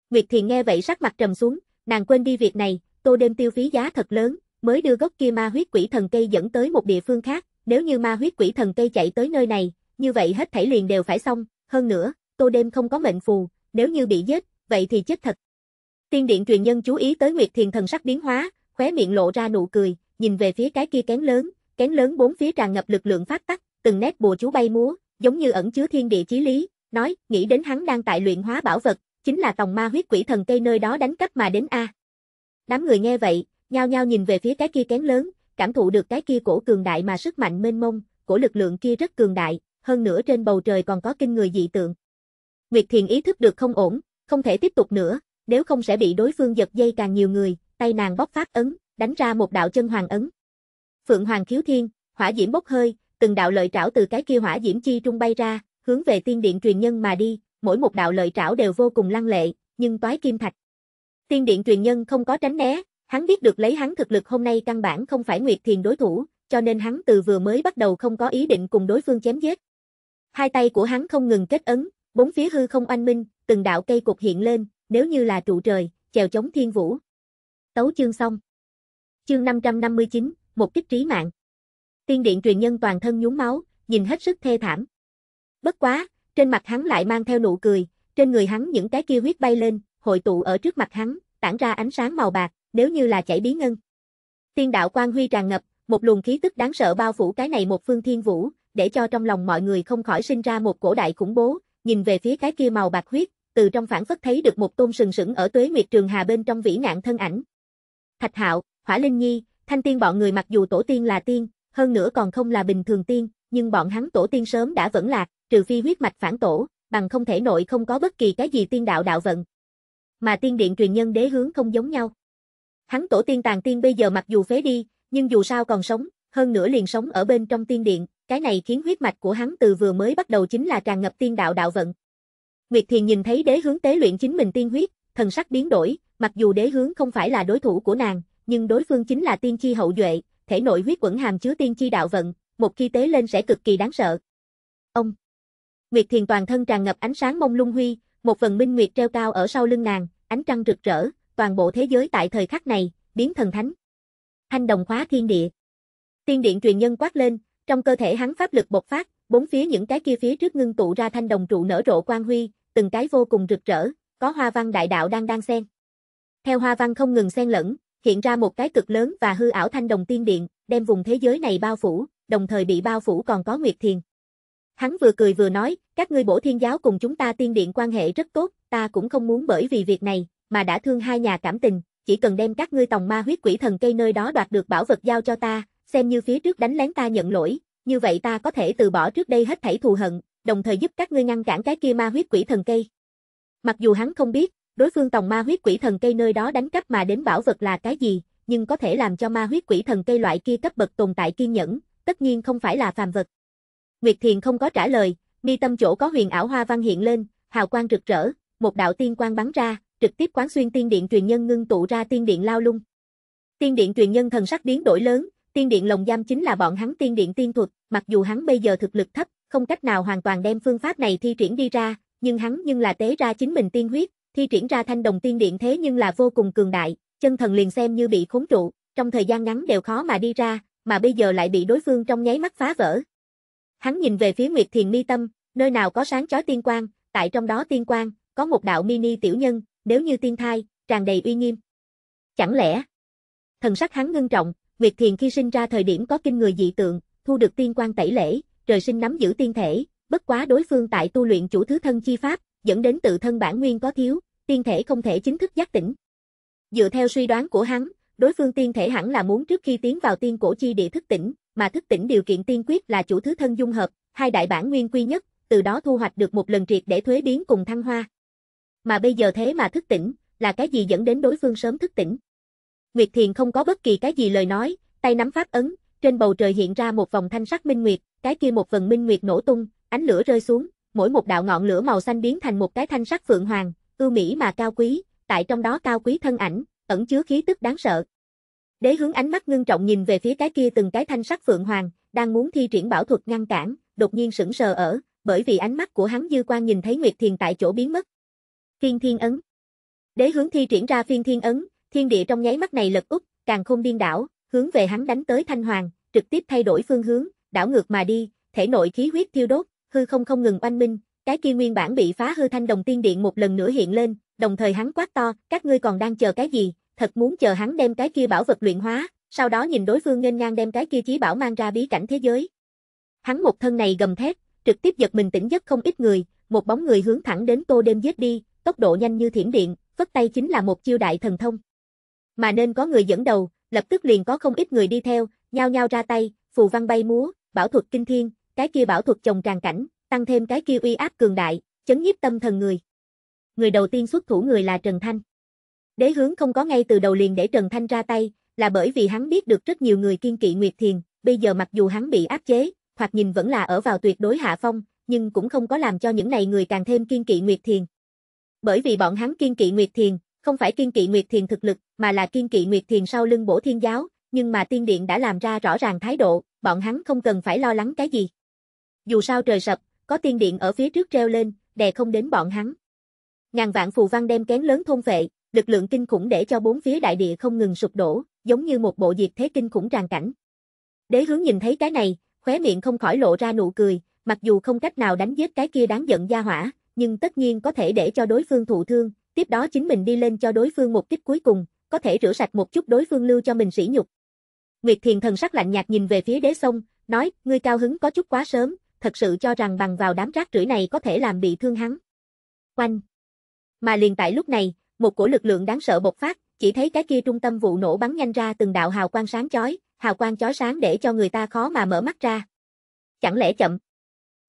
Nguyệt Thiền nghe vậy sắc mặt trầm xuống, nàng quên đi việc này, tô đêm tiêu phí giá thật lớn, mới đưa gốc kia ma huyết quỷ thần cây dẫn tới một địa phương khác, nếu như ma huyết quỷ thần cây chạy tới nơi này, như vậy hết thảy liền đều phải xong, hơn nữa, tô đêm không có mệnh phù, nếu như bị giết, vậy thì chết thật. Tiên điện truyền nhân chú ý tới Nguyệt Thiền thần sắc biến hóa, khóe miệng lộ ra nụ cười, nhìn về phía cái kia kén lớn, kén lớn bốn phía tràn ngập lực lượng phát tắc, từng nét bùa chú bay múa, giống như ẩn chứa thiên địa chí lý, nói, nghĩ đến hắn đang tại luyện hóa bảo vật, chính là tòng ma huyết quỷ thần cây nơi đó đánh cắp mà đến a. Đám người nghe vậy, nhao nhao nhìn về phía cái kia kén lớn, cảm thụ được cái kia cổ cường đại mà sức mạnh mênh mông, cổ lực lượng kia rất cường đại, hơn nữa trên bầu trời còn có kinh người dị tượng. Nguyệt Thiền ý thức được không ổn, không thể tiếp tục nữa, nếu không sẽ bị đối phương giật dây càng nhiều người, tay nàng bóc phát ấn, đánh ra một đạo chân hoàng ấn. Phượng Hoàng khiếu thiên, hỏa diễm bốc hơi, từng đạo lợi trảo từ cái kia hỏa diễm chi trung bay ra, hướng về tiên điện truyền nhân mà đi, mỗi một đạo lợi trảo đều vô cùng lăng lệ, nhưng toái kim thạch. Tiên điện truyền nhân không có tránh né, hắn biết được lấy hắn thực lực hôm nay căn bản không phải Nguyệt Thiền đối thủ, cho nên hắn từ vừa mới bắt đầu không có ý định cùng đối phương chém giết. Hai tay của hắn không ngừng kết ấn, bốn phía hư không anh minh, từng đạo cây cục hiện lên, nếu như là trụ trời, chèo chống thiên vũ. Tấu chương xong. Chương 559, một kích trí mạng. Tiên điện truyền nhân toàn thân nhúng máu, nhìn hết sức thê thảm. Bất quá, trên mặt hắn lại mang theo nụ cười, trên người hắn những cái kia huyết bay lên, hội tụ ở trước mặt hắn, tản ra ánh sáng màu bạc, nếu như là chảy bí ngân. Tiên đạo quang huy tràn ngập, một luồng khí tức đáng sợ bao phủ cái này một phương thiên vũ, để cho trong lòng mọi người không khỏi sinh ra một cổ đại khủng bố, nhìn về phía cái kia màu bạc huyết, từ trong phản phất thấy được một tôn sừng sững ở tuế nguyệt trường hà bên trong vĩ ngạn thân ảnh. Thạch Hạo, Hỏa Linh Nhi, Thanh Tiên bọn người mặc dù tổ tiên là tiên, hơn nữa còn không là bình thường tiên, nhưng bọn hắn tổ tiên sớm đã vẫn lạc, trừ phi huyết mạch phản tổ, bằng không thể nội không có bất kỳ cái gì tiên đạo đạo vận. Mà tiên điện truyền nhân đế hướng không giống nhau. Hắn tổ tiên tàn tiên bây giờ mặc dù phế đi, nhưng dù sao còn sống, hơn nữa liền sống ở bên trong tiên điện, cái này khiến huyết mạch của hắn từ vừa mới bắt đầu chính là tràn ngập tiên đạo đạo vận. Nguyệt Thiền nhìn thấy đế hướng tế luyện chính mình tiên huyết, thần sắc biến đổi, mặc dù đế hướng không phải là đối thủ của nàng, nhưng đối phương chính là tiên chi hậu duệ, thể nội huyết quẩn hàm chứa tiên chi đạo vận, một khi tế lên sẽ cực kỳ đáng sợ. Ông Nguyệt Thiền toàn thân tràn ngập ánh sáng mông lung huy, một phần minh nguyệt treo cao ở sau lưng nàng, ánh trăng rực rỡ, toàn bộ thế giới tại thời khắc này, biến thần thánh. hành đồng khóa thiên địa. Tiên điện truyền nhân quát lên, trong cơ thể hắn pháp lực bộc phát, bốn phía những cái kia phía trước ngưng tụ ra thanh đồng trụ nở rộ quang huy, từng cái vô cùng rực rỡ, có hoa văn đại đạo đang đang xen. Theo hoa văn không ngừng xen lẫn, hiện ra một cái cực lớn và hư ảo thanh đồng tiên điện, đem vùng thế giới này bao phủ, đồng thời bị bao phủ còn có Nguyệt Thiền. Hắn vừa cười vừa nói, các ngươi bổ thiên giáo cùng chúng ta tiên điện quan hệ rất tốt, ta cũng không muốn bởi vì việc này, mà đã thương hai nhà cảm tình, chỉ cần đem các ngươi tòng ma huyết quỷ thần cây nơi đó đoạt được bảo vật giao cho ta, xem như phía trước đánh lén ta nhận lỗi, như vậy ta có thể từ bỏ trước đây hết thảy thù hận, đồng thời giúp các ngươi ngăn cản cái kia ma huyết quỷ thần cây. Mặc dù hắn không biết, đối phương tòng ma huyết quỷ thần cây nơi đó đánh cắp mà đến bảo vật là cái gì, nhưng có thể làm cho ma huyết quỷ thần cây loại kia cấp bậc tồn tại kiên nhẫn, tất nhiên không phải là phàm vật. Nguyệt Thiền không có trả lời, mi tâm chỗ có huyền ảo hoa văn hiện lên, hào quang rực rỡ, một đạo tiên quang bắn ra, trực tiếp quán xuyên tiên điện truyền nhân ngưng tụ ra tiên điện lao lung. Tiên điện truyền nhân thần sắc biến đổi lớn, tiên điện lồng giam chính là bọn hắn tiên điện tiên thuật, mặc dù hắn bây giờ thực lực thấp, không cách nào hoàn toàn đem phương pháp này thi triển đi ra, nhưng hắn nhưng là tế ra chính mình tiên huyết, thi triển ra thanh đồng tiên điện thế nhưng là vô cùng cường đại, chân thần liền xem như bị khốn trụ, trong thời gian ngắn đều khó mà đi ra, mà bây giờ lại bị đối phương trong nháy mắt phá vỡ. Hắn nhìn về phía Nguyệt Thiền mi tâm, nơi nào có sáng chói tiên quang, tại trong đó tiên quang, có một đạo mini tiểu nhân, nếu như tiên thai, tràn đầy uy nghiêm. Chẳng lẽ? Thần sắc hắn ngưng trọng, Nguyệt Thiền khi sinh ra thời điểm có kinh người dị tượng, thu được tiên quang tẩy lễ, trời sinh nắm giữ tiên thể, bất quá đối phương tại tu luyện chủ thứ thân chi pháp, dẫn đến tự thân bản nguyên có thiếu, tiên thể không thể chính thức giác tỉnh. Dựa theo suy đoán của hắn, đối phương tiên thể hẳn là muốn trước khi tiến vào tiên cổ chi địa thức tỉnh, mà thức tỉnh điều kiện tiên quyết là chủ thứ thân dung hợp, hai đại bản nguyên quy nhất, từ đó thu hoạch được một lần triệt để thuế biến cùng thăng hoa. Mà bây giờ thế mà thức tỉnh, là cái gì dẫn đến đối phương sớm thức tỉnh? Nguyệt Thiền không có bất kỳ cái gì lời nói, tay nắm pháp ấn, trên bầu trời hiện ra một vòng thanh sắc minh nguyệt, cái kia một vần minh nguyệt nổ tung, ánh lửa rơi xuống, mỗi một đạo ngọn lửa màu xanh biến thành một cái thanh sắc phượng hoàng, ưu mỹ mà cao quý, tại trong đó cao quý thân ảnh, ẩn chứa khí tức đáng sợ. Đế hướng ánh mắt ngưng trọng nhìn về phía cái kia từng cái thanh sắc phượng hoàng, đang muốn thi triển bảo thuật ngăn cản, đột nhiên sững sờ ở, bởi vì ánh mắt của hắn dư quan nhìn thấy Nguyệt Thiền tại chỗ biến mất. Phiên Thiên ấn. Đế hướng thi triển ra Phiên Thiên ấn, thiên địa trong nháy mắt này lật úp, càng không điên đảo, hướng về hắn đánh tới Thanh Hoàng, trực tiếp thay đổi phương hướng, đảo ngược mà đi, thể nội khí huyết thiêu đốt, hư không không ngừng oanh minh, cái kia nguyên bản bị phá hư thanh đồng tiên điện một lần nữa hiện lên, đồng thời hắn quát to, các ngươi còn đang chờ cái gì, thật muốn chờ hắn đem cái kia bảo vật luyện hóa, sau đó nhìn đối phương nghênh ngang đem cái kia chí bảo mang ra bí cảnh thế giới. Hắn một thân này gầm thét, trực tiếp giật mình tỉnh giấc không ít người, một bóng người hướng thẳng đến Tô Đêm giết đi, tốc độ nhanh như thiểm điện, phất tay chính là một chiêu đại thần thông. Mà nên có người dẫn đầu, lập tức liền có không ít người đi theo, nhao nhao ra tay, phù văn bay múa, bảo thuật kinh thiên, cái kia bảo thuật chồng tràn cảnh, tăng thêm cái kia uy áp cường đại, chấn nhiếp tâm thần người. Người đầu tiên xuất thủ người là Trần Thanh. Đế hướng không có ngay từ đầu liền để Trần Thanh ra tay, là bởi vì hắn biết được rất nhiều người kiên kỵ Nguyệt Thiền, bây giờ mặc dù hắn bị áp chế, hoặc nhìn vẫn là ở vào tuyệt đối hạ phong, nhưng cũng không có làm cho những này người càng thêm kiên kỵ Nguyệt Thiền. Bởi vì bọn hắn kiên kỵ Nguyệt Thiền, không phải kiên kỵ Nguyệt Thiền thực lực, mà là kiên kỵ Nguyệt Thiền sau lưng bổ thiên giáo, nhưng mà tiên điện đã làm ra rõ ràng thái độ, bọn hắn không cần phải lo lắng cái gì. Dù sao trời sập, có tiên điện ở phía trước treo lên, đè không đến bọn hắn. Ngàn vạn phù văn đem kén lớn thôn vệ, lực lượng kinh khủng để cho bốn phía đại địa không ngừng sụp đổ, giống như một bộ diệt thế kinh khủng tràn cảnh. Đế hướng nhìn thấy cái này, khóe miệng không khỏi lộ ra nụ cười, mặc dù không cách nào đánh giết cái kia đáng giận gia hỏa, nhưng tất nhiên có thể để cho đối phương thụ thương, tiếp đó chính mình đi lên cho đối phương một kích cuối cùng, có thể rửa sạch một chút đối phương lưu cho mình sỉ nhục. Nguyệt Thiền thần sắc lạnh nhạt nhìn về phía đế sông, nói, ngươi cao hứng có chút quá sớm, thật sự cho rằng bằng vào đám rác rưởi này có thể làm bị thương hắn. Quanh. Mà liền tại lúc này, một cổ lực lượng đáng sợ bộc phát, chỉ thấy cái kia trung tâm vụ nổ bắn nhanh ra từng đạo hào quang sáng chói, hào quang chói sáng để cho người ta khó mà mở mắt ra. Chẳng lẽ chậm?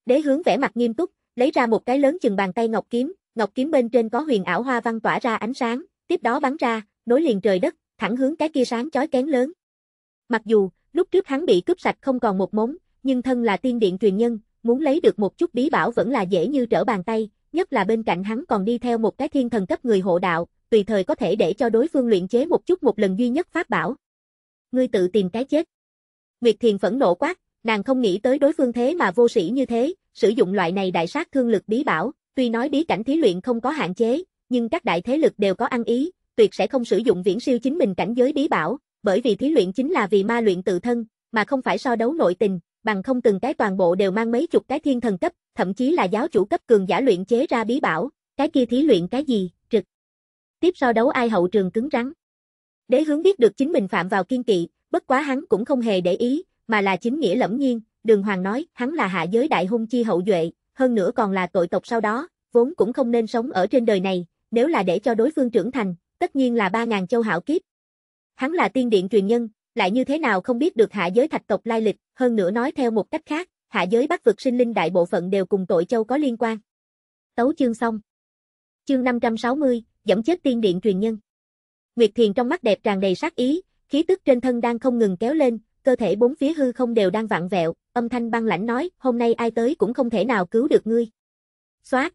Đế hướng vẻ mặt nghiêm túc, lấy ra một cái lớn chừng bàn tay ngọc kiếm, ngọc kiếm bên trên có huyền ảo hoa văn tỏa ra ánh sáng, tiếp đó bắn ra, nối liền trời đất, thẳng hướng cái kia sáng chói kén lớn. Mặc dù, lúc trước hắn bị cướp sạch không còn một mống, nhưng thân là tiên điện truyền nhân, muốn lấy được một chút bí bảo vẫn là dễ như trở bàn tay, nhất là bên cạnh hắn còn đi theo một cái thiên thần cấp người hộ đạo, tùy thời có thể để cho đối phương luyện chế một chút một lần duy nhất pháp bảo. Ngươi tự tìm cái chết. Nguyệt Thiền phẫn nộ quát, nàng không nghĩ tới đối phương thế mà vô sĩ như thế, sử dụng loại này đại sát thương lực bí bảo, tuy nói bí cảnh thí luyện không có hạn chế, nhưng các đại thế lực đều có ăn ý, tuyệt sẽ không sử dụng viễn siêu chính mình cảnh giới bí bảo, bởi vì thí luyện chính là vì ma luyện tự thân, mà không phải so đấu nội tình, bằng không từng cái toàn bộ đều mang mấy chục cái thiên thần cấp, thậm chí là giáo chủ cấp cường giả luyện chế ra bí bảo, cái kia thí luyện cái gì, trực. Tiếp so đấu ai hậu trường cứng rắn. Đế hướng biết được chính mình phạm vào kiên kỵ, bất quá hắn cũng không hề để ý, mà là chính nghĩa lẫm nhiên, đường hoàng nói, hắn là hạ giới đại hung chi hậu duệ, hơn nữa còn là tội tộc sau đó, vốn cũng không nên sống ở trên đời này, nếu là để cho đối phương trưởng thành, tất nhiên là ba ngàn châu hảo kiếp. Hắn là tiên điện truyền nhân, lại như thế nào không biết được hạ giới thạch tộc lai lịch, hơn nữa nói theo một cách khác, hạ giới bắt vực sinh linh đại bộ phận đều cùng tội châu có liên quan. Tấu chương xong. Chương 560, dẫm chết tiên điện truyền nhân. Nguyệt Thiền trong mắt đẹp tràn đầy sát ý, khí tức trên thân đang không ngừng kéo lên, cơ thể bốn phía hư không đều đang vặn vẹo, âm thanh băng lãnh nói, hôm nay ai tới cũng không thể nào cứu được ngươi. Xoát.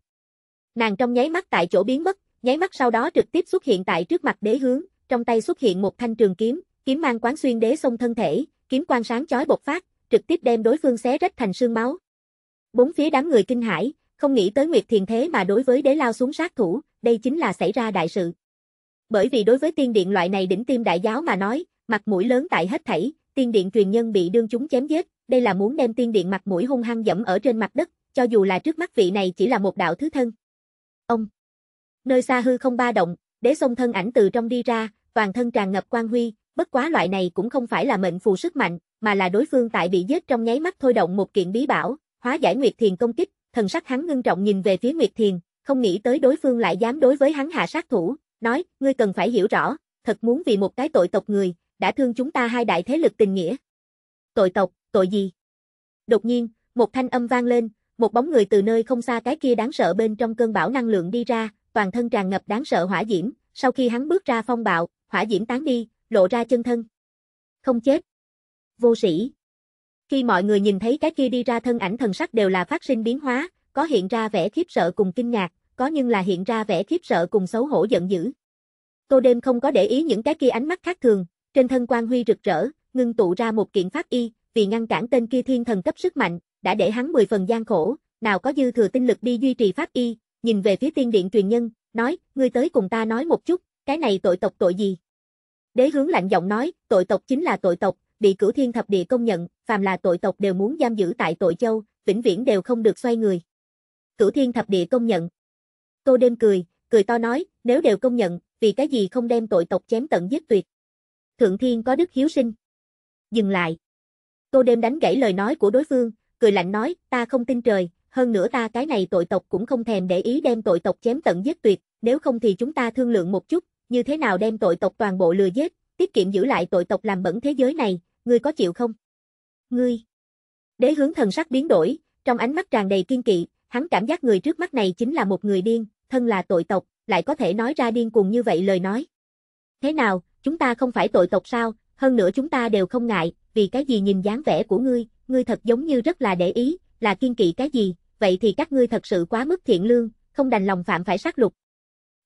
Nàng trong nháy mắt tại chỗ biến mất, nháy mắt sau đó trực tiếp xuất hiện tại trước mặt đế hướng, trong tay xuất hiện một thanh trường kiếm, kiếm mang quán xuyên đế sông thân thể, kiếm quang sáng chói bộc phát, trực tiếp đem đối phương xé rách thành xương máu. Bốn phía đám người kinh hãi, không nghĩ tới Nguyệt Thiền thế mà đối với đế lao xuống sát thủ, đây chính là xảy ra đại sự. Bởi vì đối với tiên điện loại này đỉnh tim đại giáo mà nói, mặt mũi lớn tại hết thảy, tiên điện truyền nhân bị đương chúng chém giết, đây là muốn đem tiên điện mặt mũi hung hăng dẫm ở trên mặt đất, cho dù là trước mắt vị này chỉ là một đạo thứ thân. Ông Nơi xa hư không ba động, đế sông thân ảnh từ trong đi ra, toàn thân tràn ngập quang huy, bất quá loại này cũng không phải là mệnh phù sức mạnh, mà là đối phương tại bị giết trong nháy mắt thôi động một kiện bí bảo, hóa giải Nguyệt Thiền công kích, thần sắc hắn ngưng trọng nhìn về phía Nguyệt Thiền, không nghĩ tới đối phương lại dám đối với hắn hạ sát thủ, nói, ngươi cần phải hiểu rõ, thật muốn vì một cái tội tộc người, đã thương chúng ta hai đại thế lực tình nghĩa. Tội tộc, tội gì? Đột nhiên, một thanh âm vang lên, một bóng người từ nơi không xa cái kia đáng sợ bên trong cơn bão năng lượng đi ra, toàn thân tràn ngập đáng sợ hỏa diễm, sau khi hắn bước ra phong bạo, hỏa diễm tán đi, lộ ra chân thân. Không chết. Vô sĩ. Khi mọi người nhìn thấy cái kia đi ra thân ảnh thần sắc đều là phát sinh biến hóa, có hiện ra vẻ khiếp sợ cùng kinh ngạc, có nhưng là hiện ra vẻ khiếp sợ cùng xấu hổ giận dữ. Tô đêm không có để ý những cái kia ánh mắt khác thường, trên thân quan huy rực rỡ, ngưng tụ ra một kiện pháp y, vì ngăn cản tên kia thiên thần cấp sức mạnh, đã để hắn 10 phần gian khổ, nào có dư thừa tinh lực đi duy trì pháp y, nhìn về phía tiên điện truyền nhân, nói, ngươi tới cùng ta nói một chút, cái này tội tộc tội gì? Đế hướng lạnh giọng nói, tội tộc chính là tội tộc, bị cửu thiên thập địa công nhận, phàm là tội tộc đều muốn giam giữ tại tội châu, vĩnh viễn đều không được xoay người. Cửu thiên thập địa công nhận. Tô đêm cười, cười to nói, nếu đều công nhận, vì cái gì không đem tội tộc chém tận giết tuyệt. Thượng thiên có đức hiếu sinh. Dừng lại. Tô đêm đánh gãy lời nói của đối phương, cười lạnh nói, ta không tin trời, hơn nữa ta cái này tội tộc cũng không thèm để ý đem tội tộc chém tận giết tuyệt, nếu không thì chúng ta thương lượng một chút, như thế nào đem tội tộc toàn bộ lừa giết, tiết kiệm giữ lại tội tộc làm bẩn thế giới này, ngươi có chịu không? Ngươi. Đế hướng thần sắc biến đổi, trong ánh mắt tràn đầy kiên kỵ, hắn cảm giác người trước mắt này chính là một người điên, thân là tội tộc, lại có thể nói ra điên cuồng như vậy lời nói. Thế nào, chúng ta không phải tội tộc sao, hơn nữa chúng ta đều không ngại, vì cái gì nhìn dáng vẻ của ngươi, ngươi thật giống như rất là để ý, là kiên kỵ cái gì, vậy thì các ngươi thật sự quá mức thiện lương, không đành lòng phạm phải sát lục.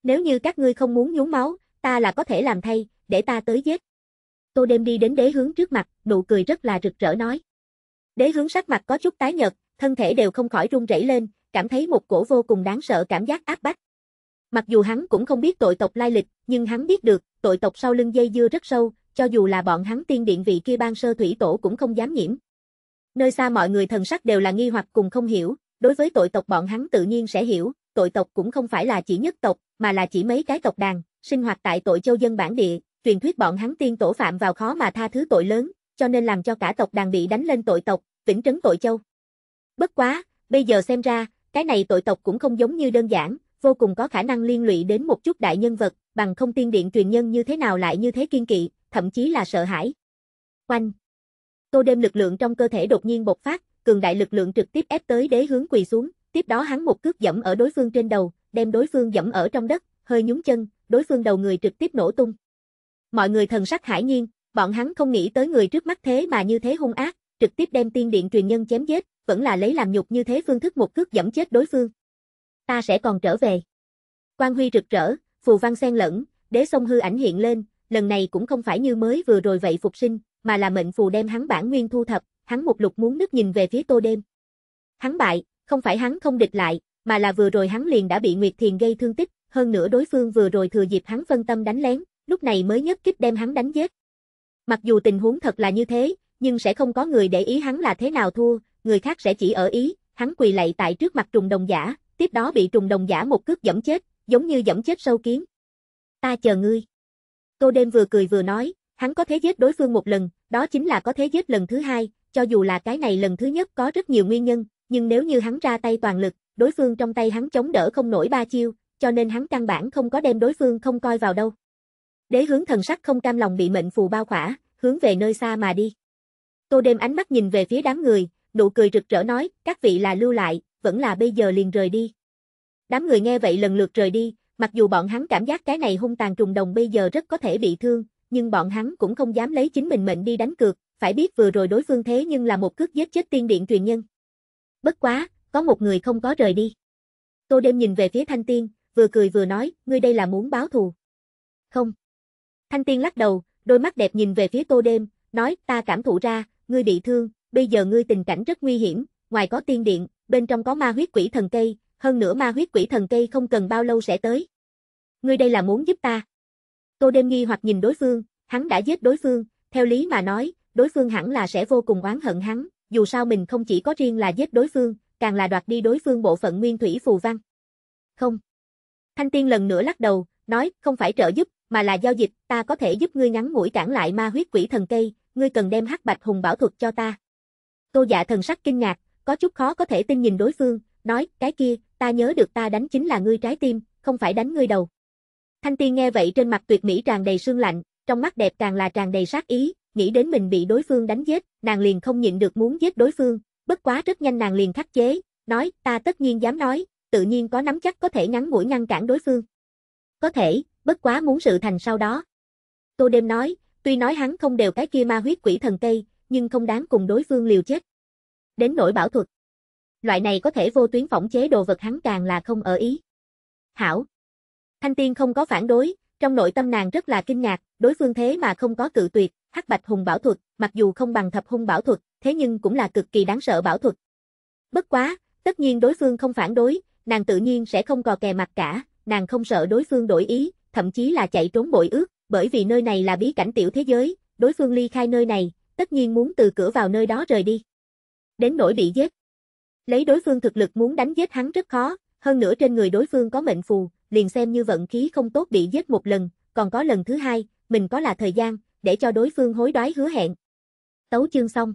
Nếu như các ngươi không muốn nhúng máu, ta là có thể làm thay, để ta tới giết. Tô đêm đi đến đế hướng trước mặt, nụ cười rất là rực rỡ nói. Đế hướng sắc mặt có chút tái nhợt, thân thể đều không khỏi run rẩy lên, cảm thấy một cổ vô cùng đáng sợ cảm giác áp bách. Mặc dù hắn cũng không biết tội tộc lai lịch, nhưng hắn biết được, tội tộc sau lưng dây dưa rất sâu, cho dù là bọn hắn tiên điện vị kia ban sơ thủy tổ cũng không dám nhiễm. Nơi xa mọi người thần sắc đều là nghi hoặc cùng không hiểu, đối với tội tộc bọn hắn tự nhiên sẽ hiểu, tội tộc cũng không phải là chỉ nhất tộc, mà là chỉ mấy cái tộc đàn, sinh hoạt tại tội châu dân bản địa, truyền thuyết bọn hắn tiên tổ phạm vào khó mà tha thứ tội lớn, cho nên làm cho cả tộc đàn bị đánh lên tội tộc, vĩnh trấn tội châu. Bất quá, bây giờ xem ra, cái này tội tộc cũng không giống như đơn giản, vô cùng có khả năng liên lụy đến một chút đại nhân vật, bằng không tiên điện truyền nhân như thế nào lại như thế kiên kỵ, thậm chí là sợ hãi. Quanh. Tô đêm lực lượng trong cơ thể đột nhiên bộc phát, cường đại lực lượng trực tiếp ép tới đế hướng quỳ xuống, tiếp đó hắn một cước dẫm ở đối phương trên đầu, đem đối phương dẫm ở trong đất, hơi nhún chân, đối phương đầu người trực tiếp nổ tung. Mọi người thần sắc hải nhiên, bọn hắn không nghĩ tới người trước mắt thế mà như thế hung ác, trực tiếp đem tiên điện truyền nhân chém giết, vẫn là lấy làm nhục như thế phương thức một cước dẫm chết đối phương. Ta sẽ còn trở về. Quang huy rực rỡ, phù văn xen lẫn, đế sông hư ảnh hiện lên, lần này cũng không phải như mới vừa rồi vậy phục sinh, mà là mệnh phù đem hắn bản nguyên thu thập, hắn một lục muốn nước nhìn về phía tô đêm. Hắn bại, không phải hắn không địch lại, mà là vừa rồi hắn liền đã bị Nguyệt Thiền gây thương tích, hơn nữa đối phương vừa rồi thừa dịp hắn phân tâm đánh lén, lúc này mới nhất kích đem hắn đánh giết. Mặc dù tình huống thật là như thế, nhưng sẽ không có người để ý hắn là thế nào thua, người khác sẽ chỉ ở ý, hắn quỳ lạy tại trước mặt trùng đồng giả, tiếp đó bị trùng đồng giả một cước dẫm chết, giống như dẫm chết sâu kiến. Ta chờ ngươi. Tô đêm vừa cười vừa nói, hắn có thế giết đối phương một lần, đó chính là có thế giết lần thứ hai, cho dù là cái này lần thứ nhất có rất nhiều nguyên nhân, nhưng nếu như hắn ra tay toàn lực, đối phương trong tay hắn chống đỡ không nổi ba chiêu, cho nên hắn căn bản không có đem đối phương không coi vào đâu. Đế hướng thần sắc không cam lòng bị mệnh phù bao khỏa, hướng về nơi xa mà đi. Tô đêm ánh mắt nhìn về phía đám người, nụ cười rực rỡ nói, các vị là lưu lại, vẫn là bây giờ liền rời đi. Đám người nghe vậy lần lượt rời đi, mặc dù bọn hắn cảm giác cái này hung tàn trùng đồng bây giờ rất có thể bị thương, nhưng bọn hắn cũng không dám lấy chính mình mệnh đi đánh cược, phải biết vừa rồi đối phương thế nhưng là một cước giết chết tiên điện truyền nhân. Bất quá, có một người không có rời đi. Tô đêm nhìn về phía thanh tiên, vừa cười vừa nói, ngươi đây là muốn báo thù. Không. Thanh tiên lắc đầu, đôi mắt đẹp nhìn về phía tô đêm, nói, ta cảm thụ ra, ngươi bị thương, bây giờ ngươi tình cảnh rất nguy hiểm, ngoài có tiên điện, bên trong có ma huyết quỷ thần cây, hơn nữa ma huyết quỷ thần cây không cần bao lâu sẽ tới. Ngươi đây là muốn giúp ta. Tô đêm nghi hoặc nhìn đối phương, hắn đã giết đối phương, theo lý mà nói, đối phương hẳn là sẽ vô cùng oán hận hắn, dù sao mình không chỉ có riêng là giết đối phương, càng là đoạt đi đối phương bộ phận nguyên thủy phù văn. Không. Thanh tiên lần nữa lắc đầu, nói, không phải trợ giúp, mà là giao dịch, ta có thể giúp ngươi ngắn mũi cản lại ma huyết quỷ thần cây, ngươi cần đem hắc bạch hùng bảo thuật cho ta. Tô dạ thần sắc kinh ngạc, có chút khó có thể tin nhìn đối phương, nói, cái kia, ta nhớ được ta đánh chính là ngươi trái tim, không phải đánh ngươi đầu. Thanh tiên nghe vậy trên mặt tuyệt mỹ tràn đầy sương lạnh, trong mắt đẹp càng là tràn đầy sát ý, nghĩ đến mình bị đối phương đánh giết, nàng liền không nhịn được muốn giết đối phương, bất quá rất nhanh nàng liền khắc chế, nói, ta tất nhiên dám nói, tự nhiên có nắm chắc có thể ngắn mũi ngăn cản đối phương. Có thể, bất quá muốn sự thành sau đó. Tô đêm nói, tuy nói hắn không đều cái kia ma huyết quỷ thần cây, nhưng không đáng cùng đối phương liều chết. Đến nỗi bảo thuật. Loại này có thể vô tuyến phỏng chế đồ vật hắn càng là không ở ý. Hảo. Thanh tiên không có phản đối, trong nội tâm nàng rất là kinh ngạc, đối phương thế mà không có cự tuyệt, hắc bạch hùng bảo thuật, mặc dù không bằng thập hung bảo thuật, thế nhưng cũng là cực kỳ đáng sợ bảo thuật. Bất quá, tất nhiên đối phương không phản đối, nàng tự nhiên sẽ không cò kè mặt cả, nàng không sợ đối phương đổi ý, thậm chí là chạy trốn bội ước, bởi vì nơi này là bí cảnh tiểu thế giới, đối phương ly khai nơi này, tất nhiên muốn từ cửa vào nơi đó rời đi. Đến nỗi bị giết. Lấy đối phương thực lực muốn đánh giết hắn rất khó, hơn nữa trên người đối phương có mệnh phù, liền xem như vận khí không tốt bị giết một lần, còn có lần thứ hai, mình có là thời gian, để cho đối phương hối đoái hứa hẹn. Tấu chương xong.